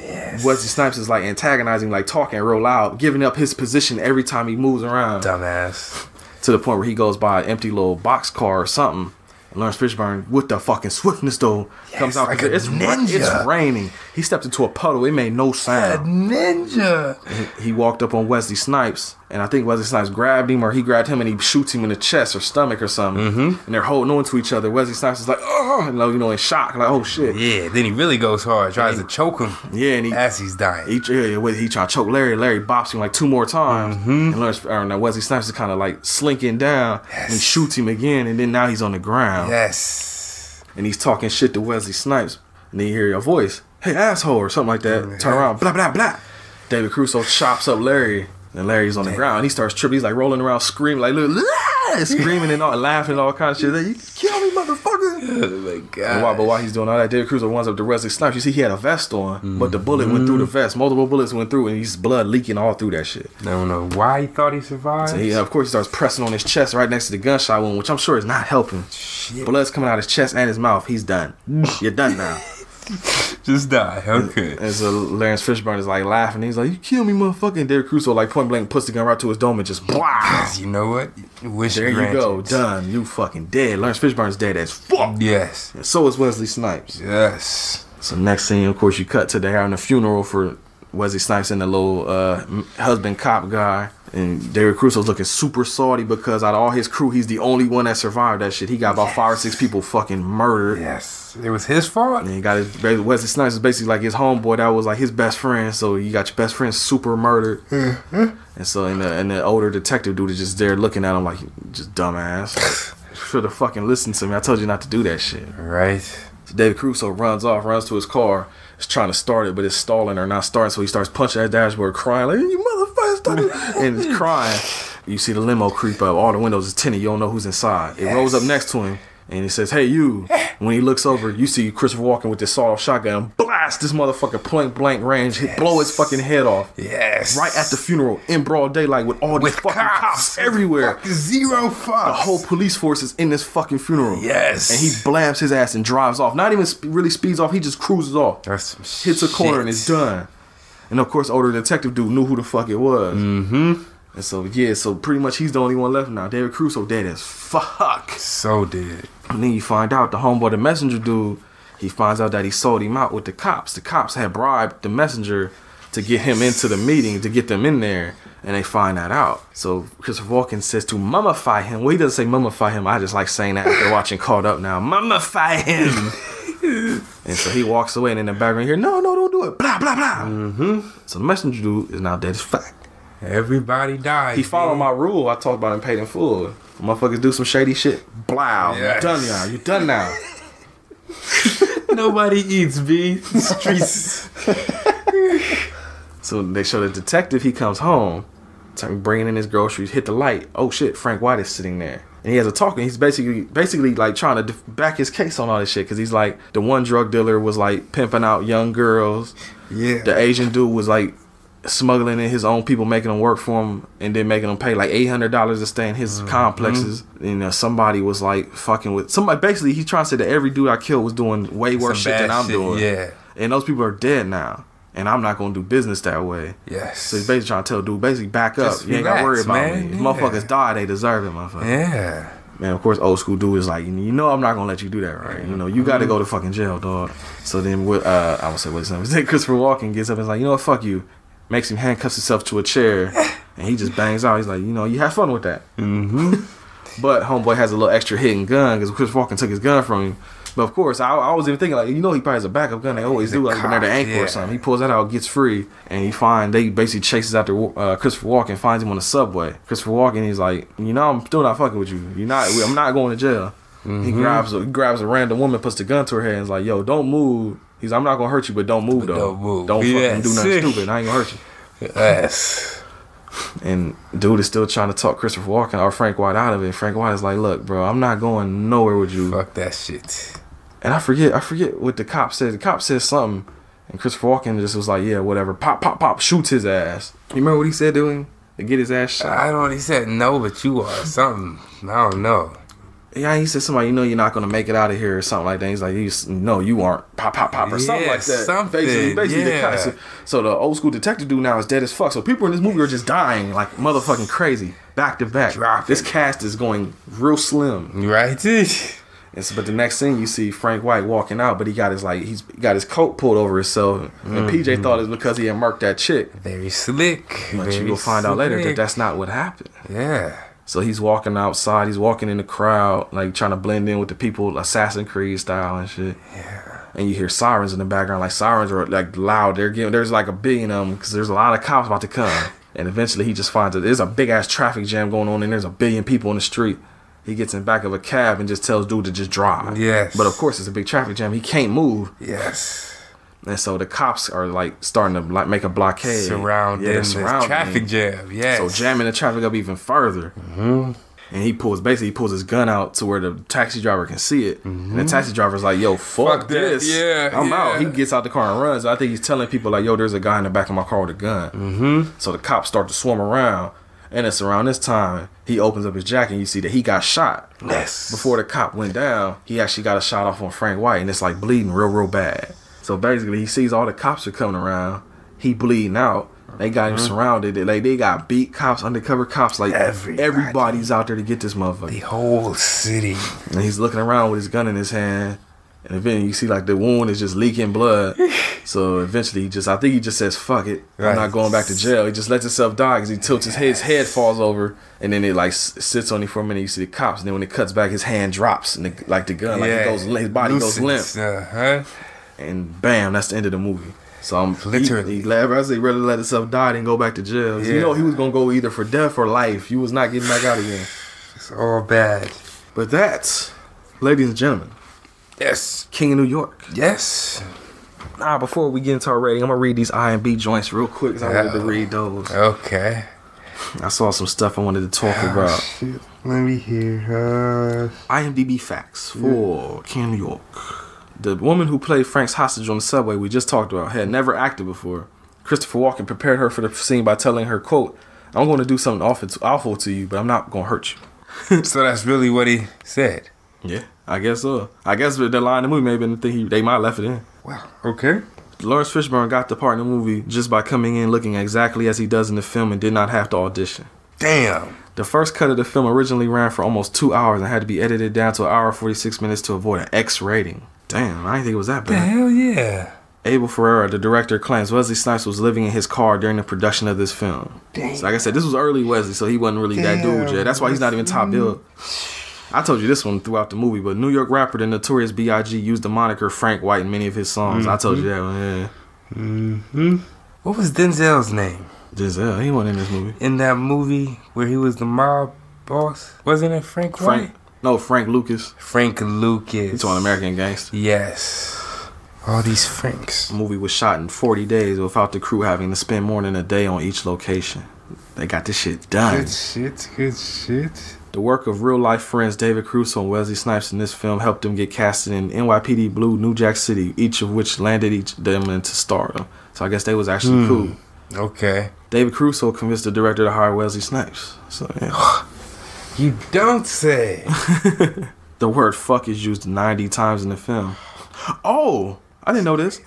Wesley Snipes is like antagonizing, like talking real loud, giving up his position every time he moves around Dumbass. to the point where he goes by an empty little box car or something. Laurence Fishburne, with the fucking swiftness though, comes out. like it's, ninja. it's raining. He stepped into a puddle. It made no A sound. ninja. He walked up on Wesley Snipes, and I think Wesley Snipes grabbed him, or he grabbed him, and he shoots him in the chest or stomach or something. Mm-hmm. And they're holding on to each other. Wesley Snipes is like, oh, and, like, you know, in shock, like, oh shit. Yeah, then he really goes hard, tries to choke him Yeah, and he as he's dying. he, yeah, yeah, he to choke Larry. Larry bops him like two more times, and Laurence, or now Wesley Snipes is kind of like slinking down, and he shoots him again, and then now he's on the ground. yes. and he's talking shit to Wesley Snipes, and then you hear a voice, "Hey asshole" or something like that. Turn around, blah blah blah. David Caruso chops up Larry, and Larry's on the ground. He starts tripping. He's like rolling around, screaming like, look, screaming and all, laughing and all kind of shit. Like, you kill me, motherfucker. Oh my god. while, but while he's doing all that, David Caruso runs up to Wesley Snipes. You see, he had a vest on, but the bullet went through the mm-hmm. vest. Multiple bullets went through, and he's blood leaking all through that shit. I don't know why he thought he survived. So he, of course, he starts pressing on his chest right next to the gunshot wound, which I'm sure is not helping. Shit. Blood's coming out his chest and his mouth. He's done. You're done now. Just die. Okay. And so Laurence Fishburne is like laughing. He's like, "You kill me, motherfucker!" And David Caruso like point blank puts the gun right to his dome and just blah. You know what? Wish There you go, done. You fucking dead. Laurence Fishburne's dead as fuck. Yes. And so is Wesley Snipes. Yes. So next scene, of course, you cut to they having a funeral for Wesley Snipes and the little uh, husband cop guy. And David Caruso's looking super salty because out of all his crew, he's the only one that survived that shit. He got about five or six people fucking murdered. Yes. It was his fault. And he got his Wesley Snipes is basically like his homeboy that was like his best friend. So you got your best friend super murdered, mm-hmm. and so and the, and the older detective dude is just there looking at him like just dumbass. Should have fucking listened to me. I told you not to do that shit. Right. So David Caruso runs off, runs to his car, is trying to start it, but it's stalling or not starting. So he starts punching that dashboard, crying like "You motherfucker!" and he's crying. You see the limo creep up. All the windows is tinted. You don't know who's inside. It rolls up next to him. And he says, "Hey, you!" When he looks over, you see Christopher Walken with this sawed-off shotgun, blast this motherfucker point blank range, hit, blow his fucking head off, Yes. right at the funeral in broad daylight with all these With fucking cops, cops, everywhere. Fuck zero fucks. The whole police force is in this fucking funeral. Yes. And he blams his ass and drives off. Not even sp- really speeds off. He just cruises off. That's some Hits a corner and it's done. And of course, older detective dude knew who the fuck it was. Mm-hmm. And so yeah, so pretty much he's the only one left now. David Caruso dead as fuck. So dead. And then you find out the homeboy, the messenger dude, he finds out that he sold him out with the cops. The cops had bribed the messenger to get him into the meeting, to get them in there, and they find that out. So Christopher Walken says to mummify him. Well, he doesn't say mummify him. I just like saying that after watching Caught Up now. Mummify him. and so he walks away, and in the background here, no, no, don't do it. Blah, blah, blah. Mm-hmm. So the messenger dude is now dead as fact. Everybody died. He followed man. my rule. I talked about him paid in full. Motherfuckers do some shady shit. Blow. Yes. You done now. You done now. Nobody eats, B. Streets. So they show the detective. He comes home, start bringing in his groceries. Hit the light. Oh shit! Frank White is sitting there, and he has a talk. And he's basically, basically like trying to back his case on all this shit because he's like the one drug dealer was like pimping out young girls. yeah. The Asian dude was like smuggling in his own people, making them work for him, and then making them pay like eight hundred dollars to stay in his mm-hmm. complexes. You uh, know, somebody was like fucking with somebody. Basically, he's trying to say that every dude I killed was doing way worse Some shit than I'm shit, doing. Yeah. and those people are dead now. And I'm not gonna do business that way. Yes. So he's basically trying to tell dude, basically back up. Just you ain't gotta worry about man. me. If Yeah. motherfuckers die, they deserve it, motherfucker. yeah. Man, of course, old school dude is like, you know, I'm not gonna let you do that, right? You know, you got to go to fucking jail, dog. So then, what? Uh, I would say what's his name? Christopher Walken gets up and is like, you know what? Fuck you. Makes him handcuffs himself to a chair, and he just bangs out. He's like, you know, you have fun with that. Mm-hmm. But homeboy has a little extra hidden gun because Chris Walken took his gun from him. But of course, I, I was even thinking like, you know, he probably has a backup gun. They always He's do, like the ankle yeah. or something. He pulls that out, gets free, and he find they basically chases after uh, Christopher Walken, finds him on the subway. Christopher Walken, he's like, you know, I'm still not fucking with you. You're not. I'm not going to jail. He Mm-hmm. grabs a, grabs a random woman, puts the gun to her head, and is like, yo, don't move. He's, I'm not gonna hurt you, but don't move though. don't move. Don't Yeah, fucking do nothing sick. stupid. I ain't gonna hurt you. Yes. And dude is still trying to talk Christopher Walken or Frank White out of it. Frank White is like, look, bro, I'm not going nowhere with you. Fuck that shit. And I forget, I forget what the cop said. The cop said something, and Christopher Walken just was like, yeah, whatever. Pop, pop, pop, shoots his ass. You remember what he said to him? To get his ass shot. I don't. He said no, but you are something. I don't know. Yeah, he said somebody, you know, you're not gonna make it out of here or something like that. He's like, you no, you aren't. Pop, pop, pop, or something Yeah, like that. something, Basically, basically the yeah. cop- so, so the old school detective dude now is dead as fuck. So people in this movie are just dying like motherfucking crazy, back to back. Dropping. This cast is going real slim. Right? And so, but the next scene you see Frank White walking out, but he got his like he's got his coat pulled over himself, and mm-hmm. PJ thought it was because he had marked that chick. Very slick. But Very you will find out later that that's not what happened. Yeah. So he's walking outside, he's walking in the crowd, like trying to blend in with the people, Assassin Creed style and shit. Yeah. And you hear sirens in the background, like sirens are like loud. They're giving, there's like a billion of them because there's a lot of cops about to come. And eventually he just finds that there's a big ass traffic jam going on, and there's a billion people in the street. He gets in back of a cab and just tells dude to just drive. Yes. But of course, it's a big traffic jam. He can't move, Yes. and so the cops are like starting to like make a blockade, Surrounding Yeah, surrounding traffic jam. Yes. So jamming the traffic up even further. Mm-hmm. And he pulls basically he pulls his gun out to where the taxi driver can see it. And the taxi driver's like, "Yo, fuck, Mm-hmm. Fuck this! Yeah, I'm yeah. out." He gets out the car and runs. I think he's telling people like, "Yo, there's a guy in the back of my car with a gun." Mm-hmm. So the cops start to swarm around, and it's around this time he opens up his jacket and you see that he got shot. Yes. Before the cop went down, he actually got a shot off on Frank White, and it's like bleeding real, real bad. So basically, he sees all the cops are coming around. He bleeding out. They got him mm-hmm. surrounded. Like they got beat cops, undercover cops. Like Everybody. everybody's out there to get this motherfucker. the whole city. And he's looking around with his gun in his hand. And eventually you see like the wound is just leaking blood. so eventually he just, I think he just says, fuck it. I'm not going back to jail. He just lets himself die because he tilts his head, his head falls over. And then it like sits on him for a minute. You see the cops. And then when it cuts back, his hand drops. And the, like the gun, like it goes, his body goes limp. Uh huh. And bam, that's the end of the movie. So I'm Literally. He, he, I say, really let himself die and go back to jail. You know he was gonna go either for death or life. You was not getting back out again. It's all bad. But that's, ladies and gentlemen, Yes. King of New York. Yes. Nah, before we get into our rating, I'm gonna read these I and B joints real quick because I wanted to read those. Okay. I saw some stuff I wanted to talk about. Shit. Let me hear. Uh, IMDb facts for King of New York. The woman who played Frank's hostage on the subway we just talked about had never acted before. Christopher Walken prepared her for the scene by telling her, "quote I'm going to do something awful to, awful to you, but I'm not going to hurt you." so that's really what he said. Yeah, I guess so. I guess the line in the movie maybe the thing he, they might have left it in. Wow. Okay. Laurence Fishburne got the part in the movie just by coming in looking exactly as he does in the film and did not have to audition. Damn. The first cut of the film originally ran for almost two hours and had to be edited down to an hour and 46 minutes to avoid an X rating. Damn, I didn't think it was that The bad. hell yeah. Abel Ferrara, the director, claims Wesley Snipes was living in his car during the production of this film. Damn. So like I said, this was early Wesley, so he wasn't really that dude Damn, yet. That's why he's not even top mm. billed. I told you this one throughout the movie, but New York rapper the Notorious B.I.G. used the moniker Frank White in many of his songs. I told you that one, yeah. Mm-hmm. What was Denzel's name Denzel, he wasn't in this movie. in that movie where he was the mob boss? Wasn't it Frank White? Frank, no, Frank Lucas. Frank Lucas. He's on American Gangster. Yes. All these Franks. The movie was shot in 40 days without the crew having to spend more than a day on each location. They got this shit done. Good shit. Good shit. The work of real life friends David Caruso and Wesley Snipes in this film helped them get casted in NYPD Blue, New Jack City, each of which landed each them into stardom. So I guess they was actually hmm. cool. Okay. David Caruso convinced the director to hire Wesley Snipes. So yeah. You don't say. the word fuck is used 90 times in the film. Oh, I didn't know this.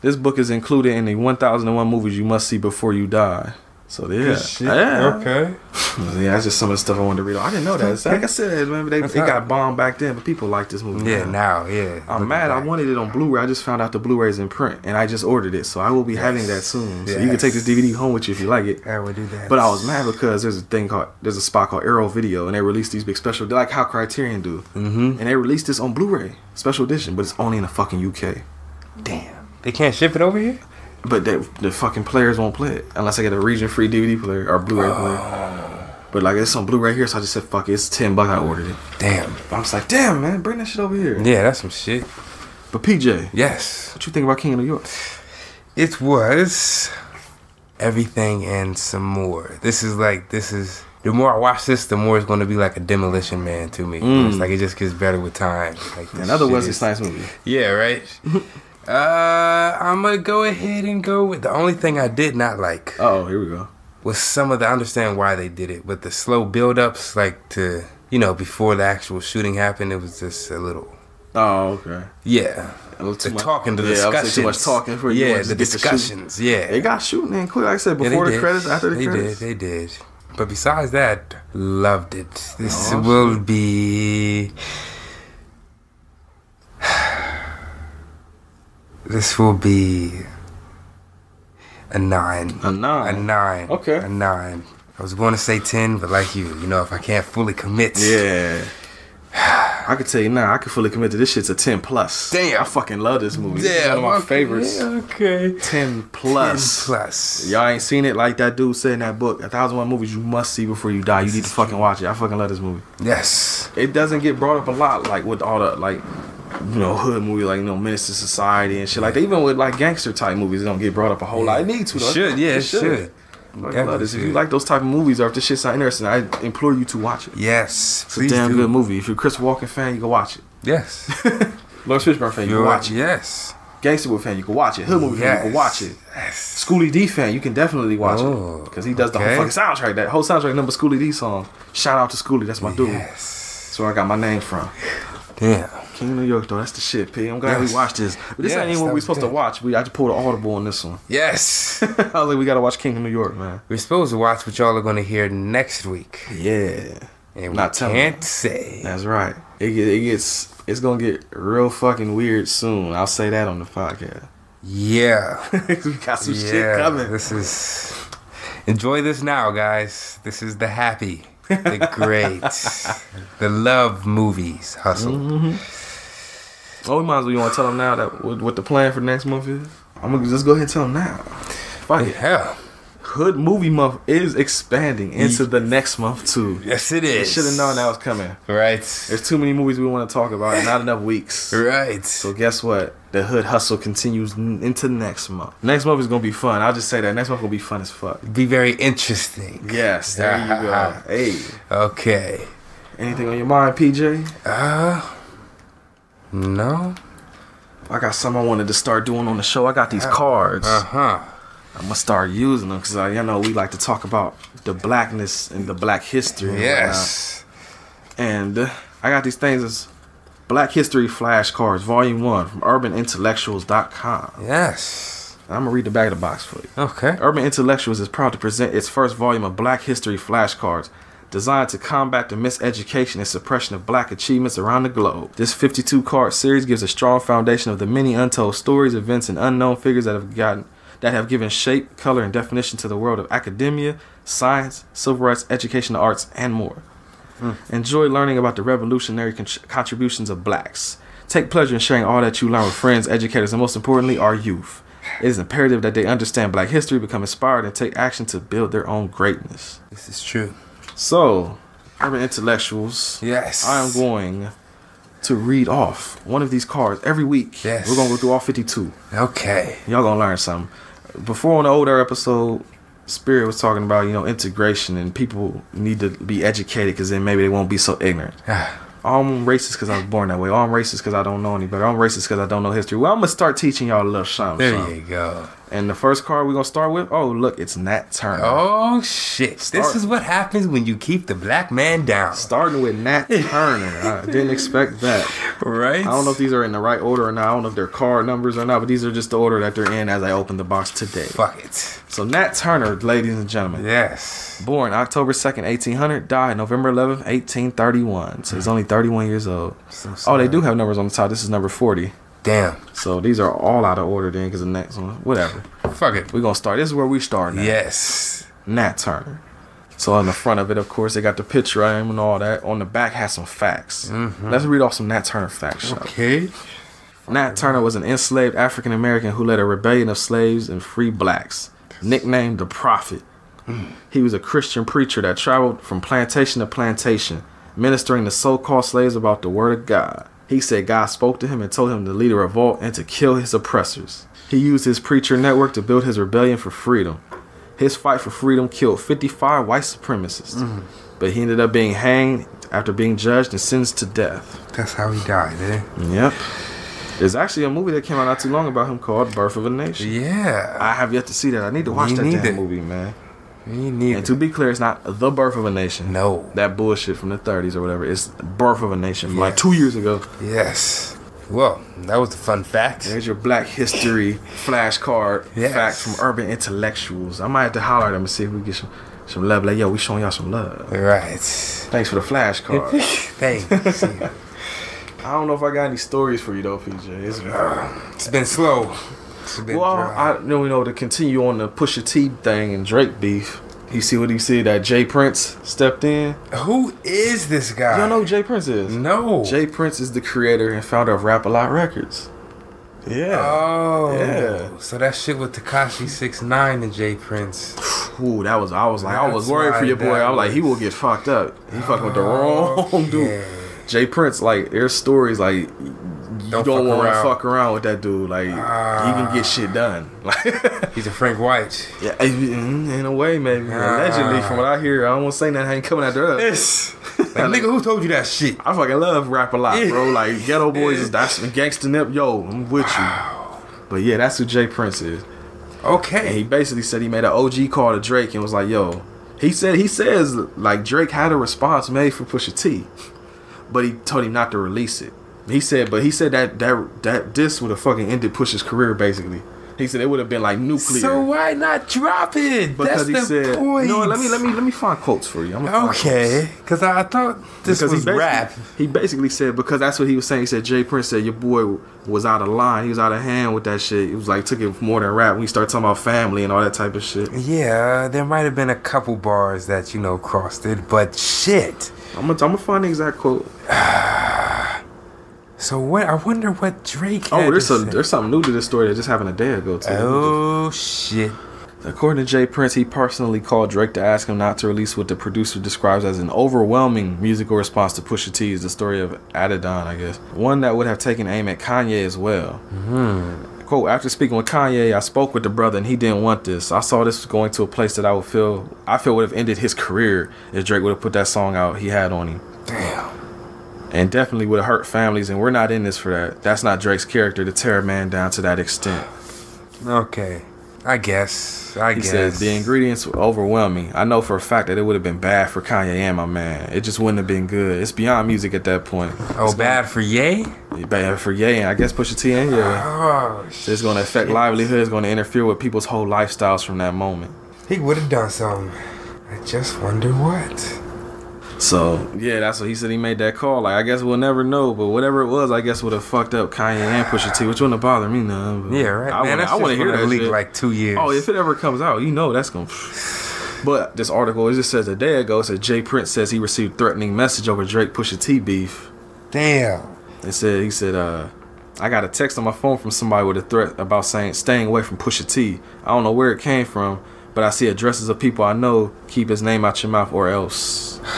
This book is included in the 1001 movies you must see before you die. So yeah, Shit. yeah, Okay. yeah. That's just some of the stuff I wanted to read. I didn't know that. It's like I said, man, they, it got bombed back then, but people like this movie. Yeah, now. now, yeah. I'm Looking mad. I wanted it on Blu-ray. I just found out the Blu-ray's in print, and I just ordered it, so I will be having that soon. So you can take this DVD home with you if you like it. I would do that. But I was mad because there's a thing called there's a spot called Arrow Video, and they release these big special, like how Criterion do, Mm-hmm. and they released this on Blu-ray special edition, but it's only in the fucking UK. Damn. They can't ship it over here? But they, the fucking players won't play it unless I get a region-free DVD player or Blu-ray player. But like it's on Blu-ray here, so I just said fuck it. It's ten bucks. I ordered it. Damn. I'm just like, damn man, bring that shit over here. Yeah, that's some shit. But PJ, Yes. what you think about King of New York? It was everything and some more. This is like this is the more I watch this, the more it's going to be like a Demolition Man to me. Mm. It's like it just gets better with time. Like Another Wesley Snipes movie. Yeah, right. uh, I'm gonna go ahead and go with the only thing I did not like Oh, here we go. was some of the I understand why they did it, but the slow build-ups, like to you know before the actual shooting happened, it was just a little Oh, okay. yeah. A little The too much- talking, the yeah, I would say discussions, too much talking for you. yeah, the just get to shooting. discussions, yeah. They got shooting in quick, like I said, before they the did. credits, after the they credits. They did, they did. But besides that, loved it. This Oh, will be. This will be a nine. A nine. A nine. Okay. A nine. I was going to say ten, but like you, you know, if I can't fully commit, Yeah. I can tell you now, I can fully commit to this shit's a 10 plus. Damn. I fucking love this movie. Yeah, one of my okay, favorites. Okay. 10 plus. 10 plus. Y'all ain't seen it like that dude said in that book. A thousand one movies you must see before you die. You need to fucking watch it. I fucking love this movie. Yes. It doesn't get brought up a lot, like with all the like, you know, hood movie, like you know, Menace to Society and shit. Like even with like gangster type movies, don't get brought up a whole lot. It need to. Though. Should, yeah, it should. I Definitely this. If you like those type of movies, or if this shit's not interesting, I implore you to watch it. Yes. It's a damn do. good movie. If you're a Chris Walken fan, you can watch it. Yes. Laurence Fishburne fan, you can watch it. Yes. Gangsterwood fan, you can watch it. Hood movie fan, you can watch it. Yes. Schoolly D fan, you can definitely watch Oh, it because he does the whole fucking soundtrack. That whole soundtrack number Schoolly D song. Shout out to Schoolly, that's my dude. Yes. That's where I got my name from. Damn. King of New York though, that's the shit, P. I'm glad Yes. we watched this. But this Yes, ain't even what we supposed to watch. We I just pulled an audible on this one. Yes. I was like, we gotta watch King of New York, man. We're supposed to watch what y'all are going to hear next week. Yeah, And we Not can't say. that's right. It, it gets it's gonna get real fucking weird soon. I'll say that on the podcast. Yeah. we got some shit coming. This is. Enjoy this now, guys. This is the happy, the great, the love movies hustle. Mm-hmm. Oh, we might as well. You want to tell them now that what, what the plan for next month is? I'm gonna just go ahead and tell them now. Fuck it. Yeah. Hood Movie Month is expanding into the next month too. Yes, it is. Should have known that was coming. Right. There's too many movies we want to talk about and not enough weeks. Right. So guess what? The Hood Hustle continues n- into next month. Next month is gonna be fun. I'll just say that next month will be fun as fuck. Be very interesting. Yes, there you go. Hey, Okay. anything on your mind, PJ? Uh. No. I got something I wanted to start doing on the show. I got these cards. Uh huh. I'm gonna start using them because I, you know, we like to talk about the blackness and the black history. and Yes. And uh, I got these things as Black History Flashcards, Volume One from UrbanIntellectuals.com. Yes. I'm gonna read the back of the box for you. Okay. Urban Intellectuals is proud to present its first volume of Black History flashcards designed to combat the miseducation and suppression of black achievements around the globe. This 52 card series gives a strong foundation of the many untold stories, events, and unknown figures that have gotten that have given shape, color, and definition to the world of academia, science, civil rights, education, the arts, and more. Hmm. Enjoy learning about the revolutionary con- contributions of blacks. Take pleasure in sharing all that you learn with friends, educators, and most importantly, our youth. It is imperative that they understand black history, become inspired, and take action to build their own greatness. This is true. So, urban intellectuals, Yes. I am going to read off one of these cards every week. Yes. We're going to go through all 52. Okay. Y'all going to learn something. Before on the older episode, Spirit was talking about, you know, integration and people need to be educated because then maybe they won't be so ignorant. Ah, I'm racist because I was born that way. I'm racist because I don't know any better. I'm racist because I don't know history. Well, I'm gonna start teaching y'all a little something. There something. you go. And the first card we're gonna start with, oh look, it's Nat Turner. Oh shit! Start- This is what happens when you keep the black man down. Starting with Nat Turner. I didn't expect that. Right? I don't know if these are in the right order or not. I don't know if they're card numbers or not, but these are just the order that they're in as I open the box today. Fuck it. So Nat Turner, ladies and gentlemen, Yes. born October 2nd, 1800, died November 11th, 1831. So he's only 31 years old. So Oh, they do have numbers on the top. This is number 40. Damn. So these are all out of order then because the next one, whatever. Fuck it. We're going to start. This is where we start now. Yes. Nat Turner. So on the front of it, of course, they got the picture of him and all that. On the back has some facts. Mm-hmm. Let's read off some Nat Turner facts. Okay. Nat Turner was an enslaved African American who led a rebellion of slaves and free blacks, nicknamed the Prophet. Mm. He was a Christian preacher that traveled from plantation to plantation, ministering to so called slaves about the Word of God. He said God spoke to him and told him to lead a revolt and to kill his oppressors. He used his preacher network to build his rebellion for freedom. His fight for freedom killed 55 white supremacists, but he ended up being hanged after being judged and sentenced to death. That's how he died, eh? Yep. There's actually a movie that came out not too long about him called Birth of a Nation. Yeah. I have yet to see that. I need to watch Me that damn movie, man. Me neither. And to be clear, it's not The Birth of a Nation. No. That bullshit from the 30s or whatever. It's Birth of a Nation from like two years ago. Yes. Well, that was the fun fact. There's your Black History flashcard Yes. facts from urban intellectuals. I might have to holler at them and see if we get some, some love. Like, yo, we showing y'all some love. Right. Thanks for the flashcard. Thanks. I don't know if I got any stories for you though, PJ. It's it's been slow. Well. I know we know to continue on the Pusha T thing and Drake beef. You see what he said that J. Prince stepped in. Who is this guy? You don't know who J. Prince is? No. J. Prince is the creator and founder of Rap A Lot Records. Yeah. Oh. Yeah. So that shit with Tekashi Six Nine and J. Prince. Ooh, that was I was like I was worried for your boy. I was like he will get fucked up. He fucking with the oh, wrong dude. Oh. J. Prince, like there's stories like you Don't don't, fuck want to around. fuck around with that dude. Like he can get shit done. Like He's a Frank White. yeah, in mm, in a way maybe. Allegedly, from what I hear, I don't want to say nothing. I ain't coming after us. Yes. Like, nigga, who told you that shit? I fucking love rap a lot, bro. Like Geto Boys is that's gangsta nip. Yo, I'm with you. But yeah, that's who J. Prince is. Okay. And he basically said he made an OG call to Drake and was like, "Yo." He said he says like Drake had a response made for Pusha T, but he told him not to release it. He said, but he said that that that this would have fucking ended Push's career basically. He said it would have been like nuclear. So why not drop it? because That's he the said, point. "No, let me let me let me find quotes for you." Okay, because I, I thought this because was he rap. He basically said because that's what he was saying. He said J. Prince said your boy was out of line. He was out of hand with that shit. It was like took it more than rap. We start talking about family and all that type of shit. Yeah, there might have been a couple bars that you know crossed it, but shit. I'm gonna I'm gonna find the exact quote. So what? I wonder what Drake. Oh, had there's say. there's something new to this story that just happened a day ago too. Oh shit. According to J. Prince, he personally called Drake to ask him not to release what the producer describes as an overwhelming musical response to Pusha T's The Story of Adidon, I guess. One that would have taken aim at Kanye as well. Hmm. Quote, after speaking with Kanye, I spoke with the brother and he didn't want this. I saw this going to a place that I would feel I feel would have ended his career if Drake would have put that song out he had on him. Damn. And definitely would have hurt families and we're not in this for that. That's not Drake's character to tear a man down to that extent. Okay. I guess. I He guess. says the ingredients were overwhelming. I know for a fact that it would have been bad for Kanye and my man. It just wouldn't have been good. It's beyond music at that point. oh, bad for Ye? Bad for Ye and I guess Pusha T and yeah. Oh, It's going to affect livelihood. It's going to interfere with people's whole lifestyles from that moment. He would have done something. I just wonder what. So yeah, that's what he said. He made that call. Like I guess we'll never know, but whatever it was, I guess would have fucked up Kanye and Pusha T, which wouldn't have bothered me none. Yeah, right. I Man, wanna, I want to hear that leak shit. like two years. Oh, if it ever comes out, you know that's gonna. But this article, it just says a day ago, it said J. Prince says he received threatening message over Drake Pusha T beef. Damn. It said he said, uh, I got a text on my phone from somebody with a threat about saying staying away from Pusha T. I don't know where it came from, but I see addresses of people I know. Keep his name out your mouth or else.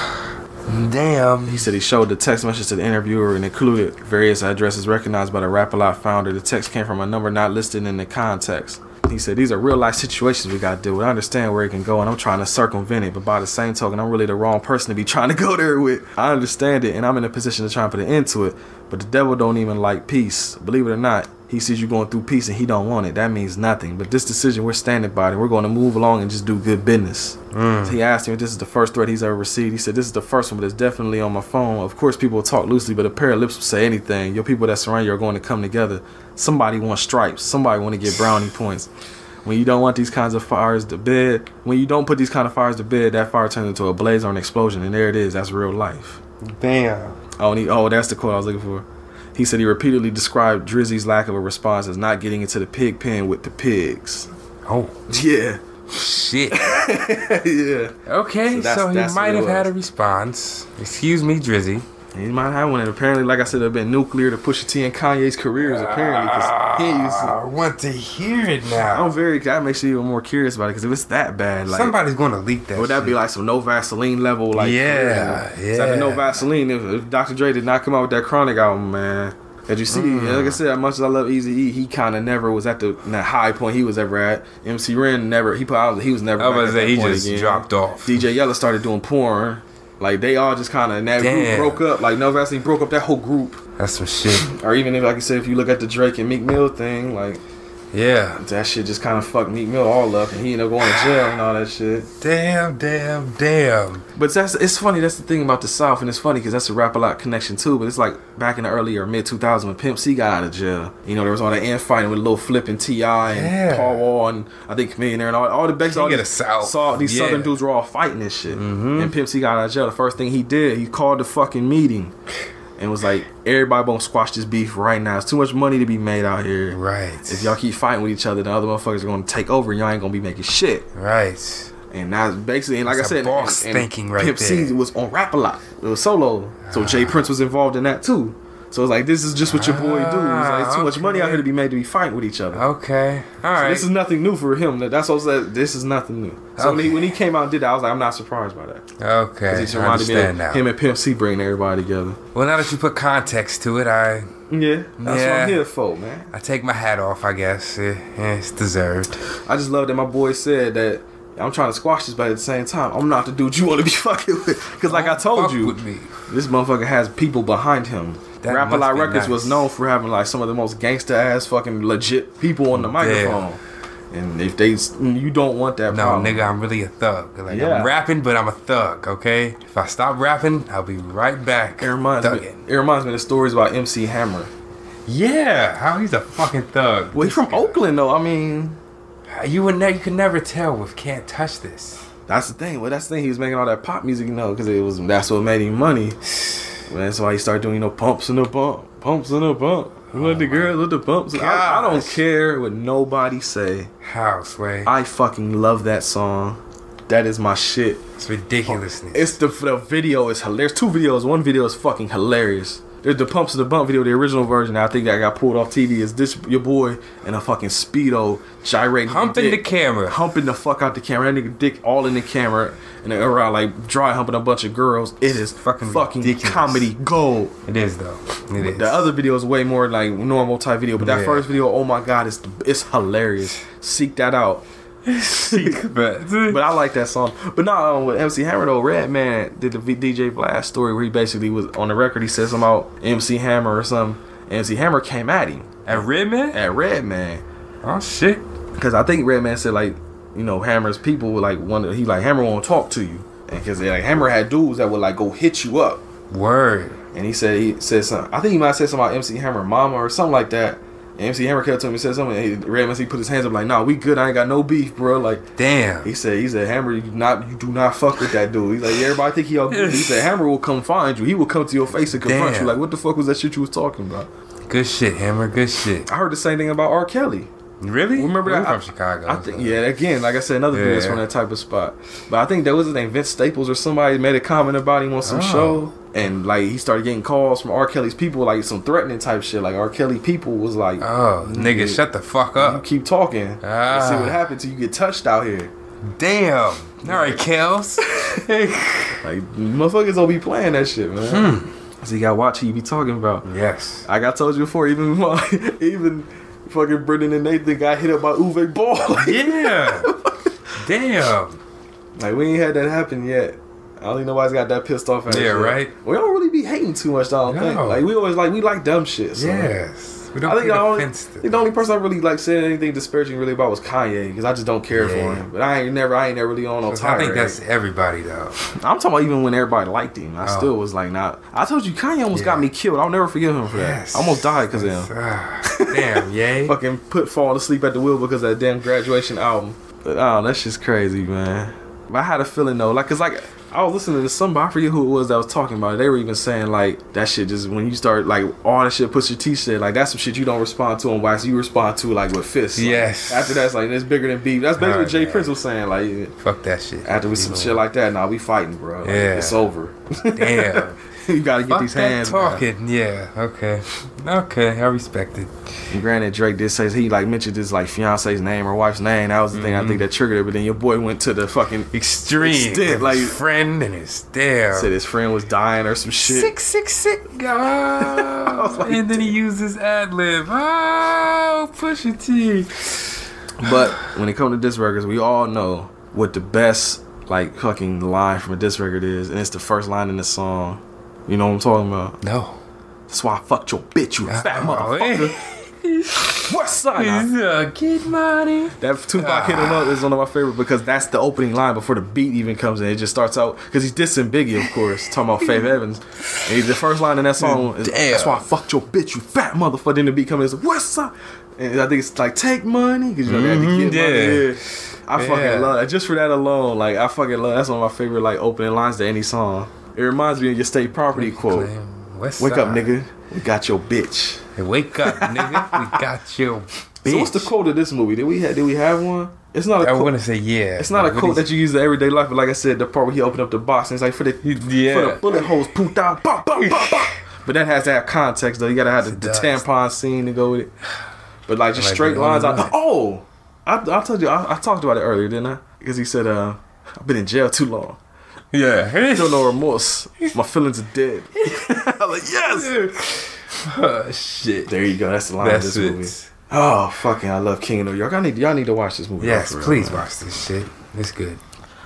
Damn. He said he showed the text message to the interviewer and included various addresses recognized by the Rap A founder. The text came from a number not listed in the context. He said these are real life situations we got to deal with. I understand where it can go, and I'm trying to circumvent it. But by the same token, I'm really the wrong person to be trying to go there with. I understand it, and I'm in a position to try and put an end to it. But the devil don't even like peace. Believe it or not, he sees you going through peace and he don't want it. That means nothing. But this decision, we're standing by it. We're going to move along and just do good business. So he asked him if this is the first threat he's ever received. He said, This is the first one, but it's definitely on my phone. Of course, people talk loosely, but a pair of lips will say anything. Your people that surround you are going to come together. Somebody wants stripes. Somebody want to get brownie points. when you don't want these kinds of fires to bed, when you don't put these kind of fires to bed, that fire turns into a blaze or an explosion, and there it is. That's real life. Damn. Oh, he, oh, that's the quote I was looking for. He said he repeatedly described Drizzy's lack of a response as not getting into the pig pen with the pigs. Oh Yeah, shit. yeah. Okay, So that's- so, he might it have had a response. Excuse me, Drizzy. He might have one, and apparently, like I said, have been nuclear to Pusha T and Kanye's careers. Apparently, because he used to. I want to hear it now. I'm very. That makes you even more curious about it because if it's that bad, like Somebody's going to leak that. would that be like some no Vaseline level? Like Yeah, career? So no. Vaseline, if, if Dr. Dre did not come out with that Chronic album, man. Did you see? Mm. Like I said, as much as I love Easy E, he kind of never was at the that high point he was ever at. MC Ren never. He put out. He was never. I was at to say, that he just again. dropped off. DJ Yella started doing porn. Like they all just kind of that group broke up. Like No Vaseline broke up that whole group. That's some shit. Or even if, like I said, if you look at the Drake and Meek Mill thing, like Yeah. that shit just kind of fucked Meek Mill all up, and he ended up going to jail and all that shit. Damn, damn, damn. But that's it's funny. That's the thing about the South, and it's funny because that's a rap a lot connection too. But it's like back in the early or mid 2000s when Pimp C got out of jail. You know, there was all that infighting with Lil Flip and T.I. and Yeah. Paul Wall and I think Millionaire and all, all the best. All these, the South. saw these Yeah. Southern dudes were all fighting this shit. Mm-hmm. And Pimp C got out of jail. The first thing he did, he called the fucking meeting. And was like, everybody gonna squash this beef right now. It's too much money to be made out here. Right. If y'all keep fighting with each other, the other motherfuckers are gonna take over. and Y'all ain't gonna be making shit. Right. And that's basically, and like That's I said, boss and, and thinking right Pimp C was on rap a lot. It was solo, so Jay ah. Prince was involved in that too. So it's like this is just what your boy do. It's like too much money out here to be made to be fighting with each other. Okay. All So right. This is nothing new for him. That's what I said. This is nothing new. So when, he, when he came out and did that, I was like, I'm not surprised by that. okay. He reminded me of now. him and Pimp C bringing everybody together. well, now that you put context to it, I Yeah, that's what I'm here for, man. I take my hat off. I guess eh, it's deserved. I just love that my boy said that I'm trying to squash this, but at the same time, I'm not the dude you want to be fucking with. Because like I told you, with me. this motherfucker has people behind him. That Rap a Lot Records was known for having like some of the most gangster ass fucking legit people on the microphone. And if they, you don't want that No, problem. nigga, I'm really a thug. Like Yeah. I'm rapping, but I'm a thug. Okay. If I stop rapping, I'll be right back. It reminds me. It reminds me of the stories about MC Hammer. Yeah. How he's a fucking thug. Well, he's from Oakland though. I mean, You would ne- you could never tell with can't touch this. that's the thing. Well, that's the thing. He was making all that pop music, you know, because it was that's what made him money. Well, that's why he started doing, you know, pumps in the pump, pumps in the pump. Let the oh, girl let the pumps. I, I don't care what nobody say. How, Sway? I fucking love that song. That is my shit. It's ridiculousness. It's the the video is hilarious. Two videos. One video is fucking hilarious. There's the pumps of the bump video, the original version. I think that got pulled off TV. Is this your boy in a fucking speedo gyrating, Humping the dick, camera. humping the fuck out the camera. That nigga dick all in the camera and around like dry humping a bunch of girls. It is Fucking fucking ridiculous. comedy gold. It is though. It is. The other video is way more like normal type video, but that Yeah. first video, oh my god, it's it's hilarious. Seek that out. but, But I like that song. But not um, with MC Hammer though. Redman did the v- DJ Blast story where he basically was on the record. He said something about MC Hammer or something. MC Hammer came at him at Redman? at Redman Oh shit. because I think Redman said like, you know, Hammer's people were like one. He like Hammer won't talk to you, and because like Hammer had dudes that would like go hit you up. Word. And he said he said something. I think he might have said something about MC Hammer mama or something like that. MC Hammer kept to him and said something. And he, Redman he put his hands up like, "Nah, we good. I ain't got no beef, bro." Like Damn. he said, he said, Hammer, you not, you do not fuck with that dude. He's like, yeah, everybody think he all good. He said, Hammer will come find you. He will come to your face and confront Damn. you. Like, what the fuck was that shit you was talking about? Good shit, Hammer. Good shit. I heard the same thing about R. Kelly. Really? Remember We're that? from I- Chicago. I think, so- yeah, again, like I said, another dude is from that type of spot. But I think that was his name, Vince Staples or somebody made a comment about him on some Oh. show. And like he started getting calls from R. Kelly's people, like some threatening type shit. Like R. Kelly people was like, Oh, nigga, shut the fuck you up. keep talking and see Ah. what happens till you get touched out here. Damn. All right, Kels. Like motherfuckers don't be playing that shit, man. Hmm. So you gotta watch who you be talking about. yes. Like I told you before, even my, even fucking Brendan and Nathan got hit up by Uwe Boll. Yeah. Damn. like we ain't had that happen yet. I don't think nobody's got that pissed off at Yeah, yet. right? We don't really be hating too much, I don't think. Like, we always like, we like dumb shit. So. Yes. We don't I think the only, offense I to think the only person I really like said anything disparaging really about was Kanye because I just don't care for him. But I ain't never, I ain't never really on no I think that's everybody though. I'm talking about even when everybody liked him, I Oh. still was like, not. I told you Kanye almost Yeah. got me killed. I'll never forgive him for Yes. that. I almost died because of him. Ah, damn, yay. Fucking put fall asleep at the wheel because of that damn graduation album. But oh, that's just crazy, man. But I had a feeling though, like, cause like I was listening to somebody, I forget who it was that was talking about it. They were even saying like that shit just when you start like all that shit puts your teeth shit like that's some shit you don't respond to on wax. You respond to like with fists. Like, Yes. after that's like it's bigger than beef. That's basically Oh, what Jay yeah. Prince was saying. Like Fuck that shit. after we some shit like that, now we fighting, bro. Like, Yeah. it's over. Damn. you gotta get Fuck these hands. man. talking. Yeah. Okay. Okay. I respect it. And granted, Drake did say he like mentioned his like fiance's name or wife's name. That was the thing I think mm-hmm. that triggered it. But then your boy went to the fucking Extreme. Extent, like like- friend and his damn. said his friend was dying or some shit. Sick, sick, sick. Oh. and then he used his ad lib. Oh, Pusha T. But when it comes to disc records, we all know what the best like fucking line from a disc record is, and it's the first line in the song. You know what I'm talking about? No. That's why I fucked your bitch, you fat Oh, motherfucker. What's side? uh, get money. That Tupac hit him up is one of my favorite because that's the opening line before the beat even comes in. It just starts out because he's dissing Biggie, of course, talking about Faith Evans. And he- the first line in that song is Damn. "That's why I fucked your bitch, you fat motherfucker." Then the beat comes in, it's "What's up?" And I think it's like "Take money" because you know they had to Mhm, get money. yeah. Yeah. I Yeah. fucking love that. Just for that alone, like I fucking love. That's one of my favorite like opening lines to any song. It reminds me of your state property quote. West Wake up, nigga. We got your bitch. Hey, wake up, nigga. We got your bitch. So what's the quote of this movie? Did we have? Did we have one? It's not a I quote. want to say yeah. It's not a Like, what quote that you use in everyday life, but like I said, the part where he opened up the box and it's like for the Yeah. for the bullet holes, pooped out, bop, bop, bop, bop. But that has to have context though. You gotta have the, the tampon scene to go with it. But like just Like straight lines. I, oh, I, I told you I, I talked about it earlier, didn't I? Because he said, uh, "I've been in jail too long. Yeah. I Feel no remorse. My feelings are dead." I'm like, yes. oh, shit. There you go. That's the line of That's this movie. Oh fucking! I love King of New York. I need y'all need to watch this movie. Yes, real, please man. watch this shit. It's good.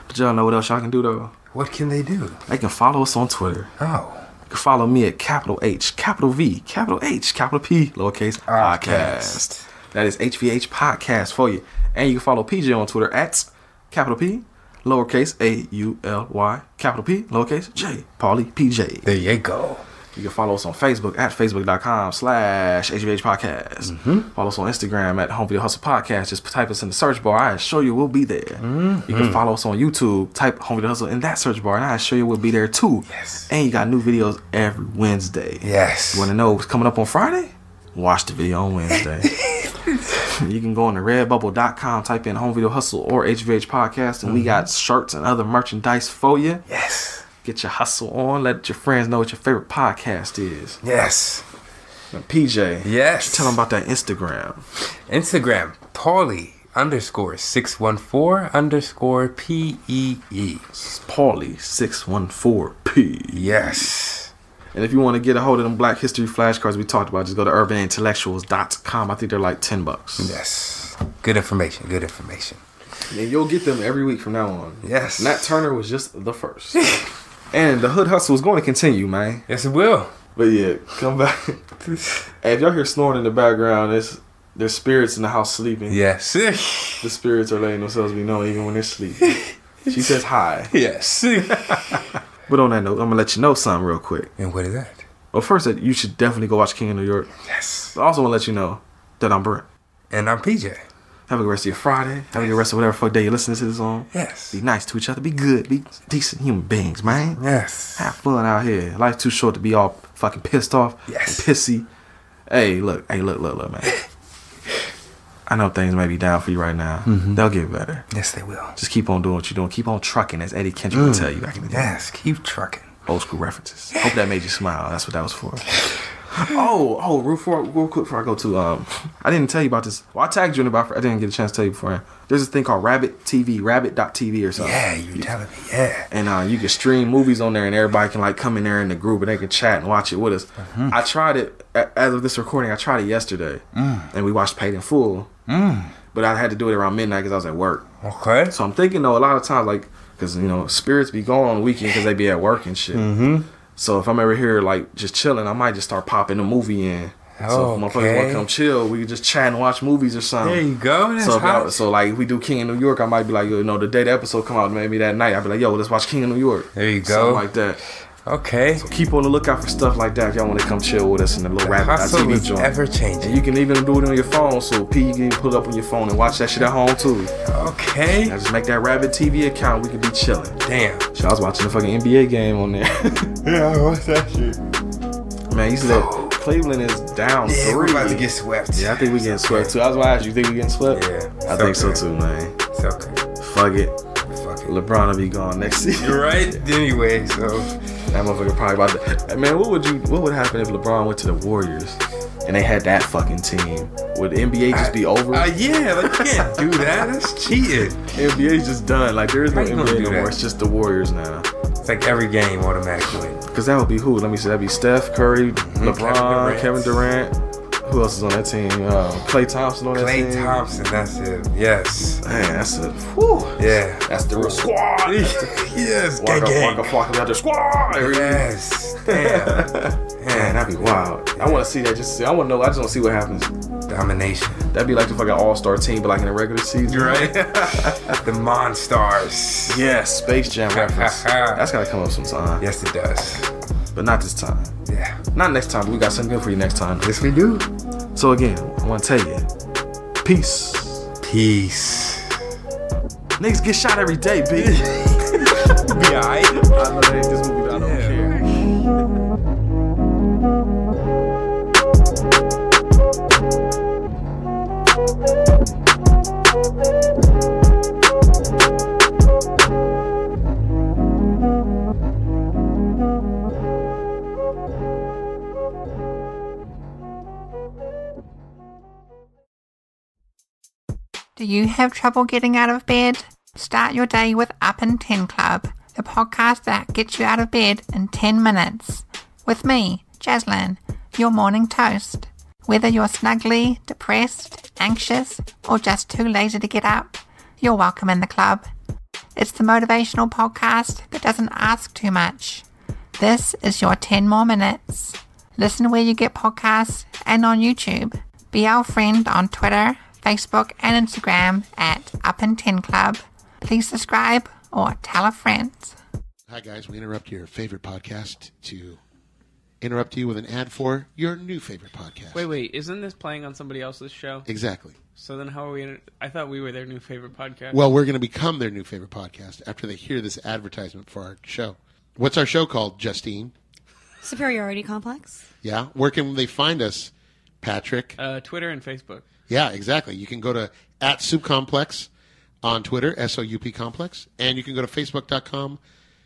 But y'all know what else y'all can do though. What can they do? They can follow us on Twitter. Oh. You can follow me at capital H, capital V, capital H, capital P, lowercase podcast. Podcast. That is HVH podcast for you. And you can follow PJ on Twitter at capital P, lowercase A U L Y, capital P, lowercase J, Paulie PJ. There you go. You can follow us on Facebook at facebook.com slash HVH podcast. Mm-hmm. Follow us on Instagram at Home Video Hustle Podcast. Just type us in the search bar. I assure you we'll be there. Mm-hmm. You can follow us on YouTube. Type Home Video Hustle in that search bar, and I assure you we'll be there too. Yes. And you got new videos every Wednesday. Yes. You want to know what's coming up on Friday? Watch the video on Wednesday. you can go on to redbubble.com, type in Home Video Hustle or HVH Podcast, and we mm-hmm. got shirts and other merchandise for you. Yes. Get your hustle on. Let your friends know what your favorite podcast is. Yes. Now, PJ, Yes. tell them about that Instagram. Instagram, Paulie underscore 614 underscore P E E. It's Paulie614P. Yes. And if you want to get a hold of them Black History flashcards we talked about, just go to urbanintellectuals.com. I think they're like 10 bucks. Yes. Good information. Good information. And you'll get them every week from now on. Yes. Nat Turner was just the first. and the Hood Hustle is going to continue, man. Yes, it will. But yeah, come back. hey, if y'all hear snoring in the background, it's there's spirits in the house sleeping. Yes. The spirits are letting themselves be known even when they're sleeping. she says hi. yes. But on that note, I'm gonna let you know something real quick. and what is that? Well, first, you should definitely go watch King of New York. Yes. But I also want to let you know that I'm Brent. And I'm PJ. Have a good rest of your Friday. Have a good rest of whatever fuck day you're listening to this on. Yes. Be nice to each other. Be good. Be decent human beings, man. Yes. Have fun out here. Life's too short to be all fucking pissed off Yes. pissy. Hey, look. Hey, look, look, look, man. I know things may be down for you right now. Mm-hmm. They'll get better. Yes, they will. Just keep on doing what you're doing. Keep on trucking, as Eddie Kendrick would tell you back in the day. Yes. Keep trucking. Old school references. Hope that made you smile. That's what that was for. oh, oh, real, for, real quick before I go to, um, I didn't tell you about this. Well, I tagged you in about. I didn't get a chance to tell you before. There's this thing called Rabbit TV, Rabbit.tv or something. Yeah, you telling me. Yeah. And uh, you can stream movies on there, and everybody can like come in there in the group, and they can chat and watch it with us. Mm-hmm. I tried it as of this recording. I tried it yesterday, Mm. and we watched Paid in Full. But I had to do it around midnight because I was at work. Okay. So I'm thinking though, a lot of times, like, because you know, spirits be going on the weekend because they be at work and shit. Mm-hmm. So if I'm ever here, like, just chilling, I might just start popping a movie in. So if motherfuckers want Okay. to come chill, we can just chat and watch movies or something. There you go. That's So, I, so like if we do King of New York, I might be like, yo, you know, the day the episode come out, maybe that night, I'd be like, yo, let's watch King of New York. There you go. Something like that. Okay. So Keep on the lookout for stuff like that if y'all want to come chill with us in the little rabbit Eye Hustle TV is joint. ever and changing. you can even do it on your phone, so P, you can even put it up on your phone and watch that shit at home too. Okay. Now just make that Rabbit TV account, we can be chilling. Damn. So I was watching the fucking NBA game on there. Yeah, what's that shit? Man, you see that Cleveland is down Yeah, three. we're about to get swept. yeah, I think we getting swept too. I was gonna you, think we getting swept? Yeah, I it's think so too, man. It's okay. Fuck it. Fuck it. LeBron will be gone next season. You're right. Anyway, so That motherfucker probably about to. Man, what would you? What would happen if LeBron went to the Warriors and they had that fucking team? Would the NBA just be over? uh, yeah, like you can't do that. That's cheating. NBA's just done. Like there is no How you gonna NBA no more. It's just the Warriors now. It's like every game automatically. win. Cause that would be who? Let me see. That'd be Steph Curry, LeBron, Kevin Durant. Durant. Who else is on that team? Uh, Klay Thompson on that Clay team. Klay Thompson. That's it. Yes. Man, that's a. Whew. Yeah. That's the real squad. yes. Gang Waka gang. waka waka got the squad. Yes. Damn. Man, that'd be wild. I want to see that. Just see. I want to know. I just want to see what happens. Domination. That'd be like the fucking All Star team, but like in the regular season. Right? the Monstars. Yes, Space Jam reference. That's gotta come up sometime. Yes, it does. But not this time. Yeah. Not next time. But we got something good for you next time. Yes, we do. So again, I want to tell you, peace. Peace. Niggas get shot every day, B. Be alright. I know this movie, but I don't Yeah. care. You have trouble getting out of bed? Start your day with Up in 10 Club, the podcast that gets you out of bed in 10 minutes. With me, Jaslyn, your morning toast. Whether you're snuggly, depressed, anxious, or just too lazy to get up, you're welcome in the club. It's the motivational podcast that doesn't ask too much. This is your 10 more minutes. Listen where you get podcasts and on YouTube. Be our friend on Twitter, Facebook, and Instagram at Up in 10 Club. Please subscribe or tell a friend. Hi, guys. We interrupt your favorite podcast to interrupt you with an ad for your new favorite podcast. Wait, wait, isn't this playing on somebody else's show? Exactly. So then how are we? In, I thought we were their new favorite podcast. Well, we're going to become their new favorite podcast after they hear this advertisement for our show. What's our show called, Justine? Superiority complex. Yeah. Where can they find us, Patrick? uh, Twitter and Facebook. Yeah, exactly. You can go to at Soup Complex on Twitter, S O U P Complex, and you can go to Facebook.com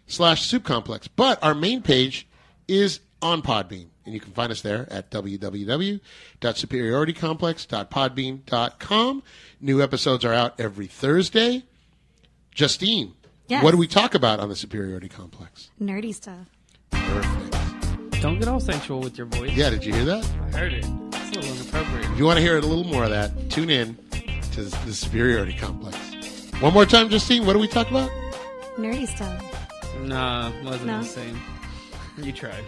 slash Soup Complex. But our main page is on Podbean, and you can find us there at www.superioritycomplex.podbean.com. New episodes are out every Thursday. Justine, Yes. what do we talk about on the Superiority Complex? Nerdy stuff. Perfect. Don't get all sensual with your voice. Yeah, did you hear that? I heard it. It's a little inappropriate. If you want to hear a little more of that, tune in to the Superiority Complex. One more time, Justine, what do we talk about? Nerdy stuff. Nah, wasn't No. the same. You tried.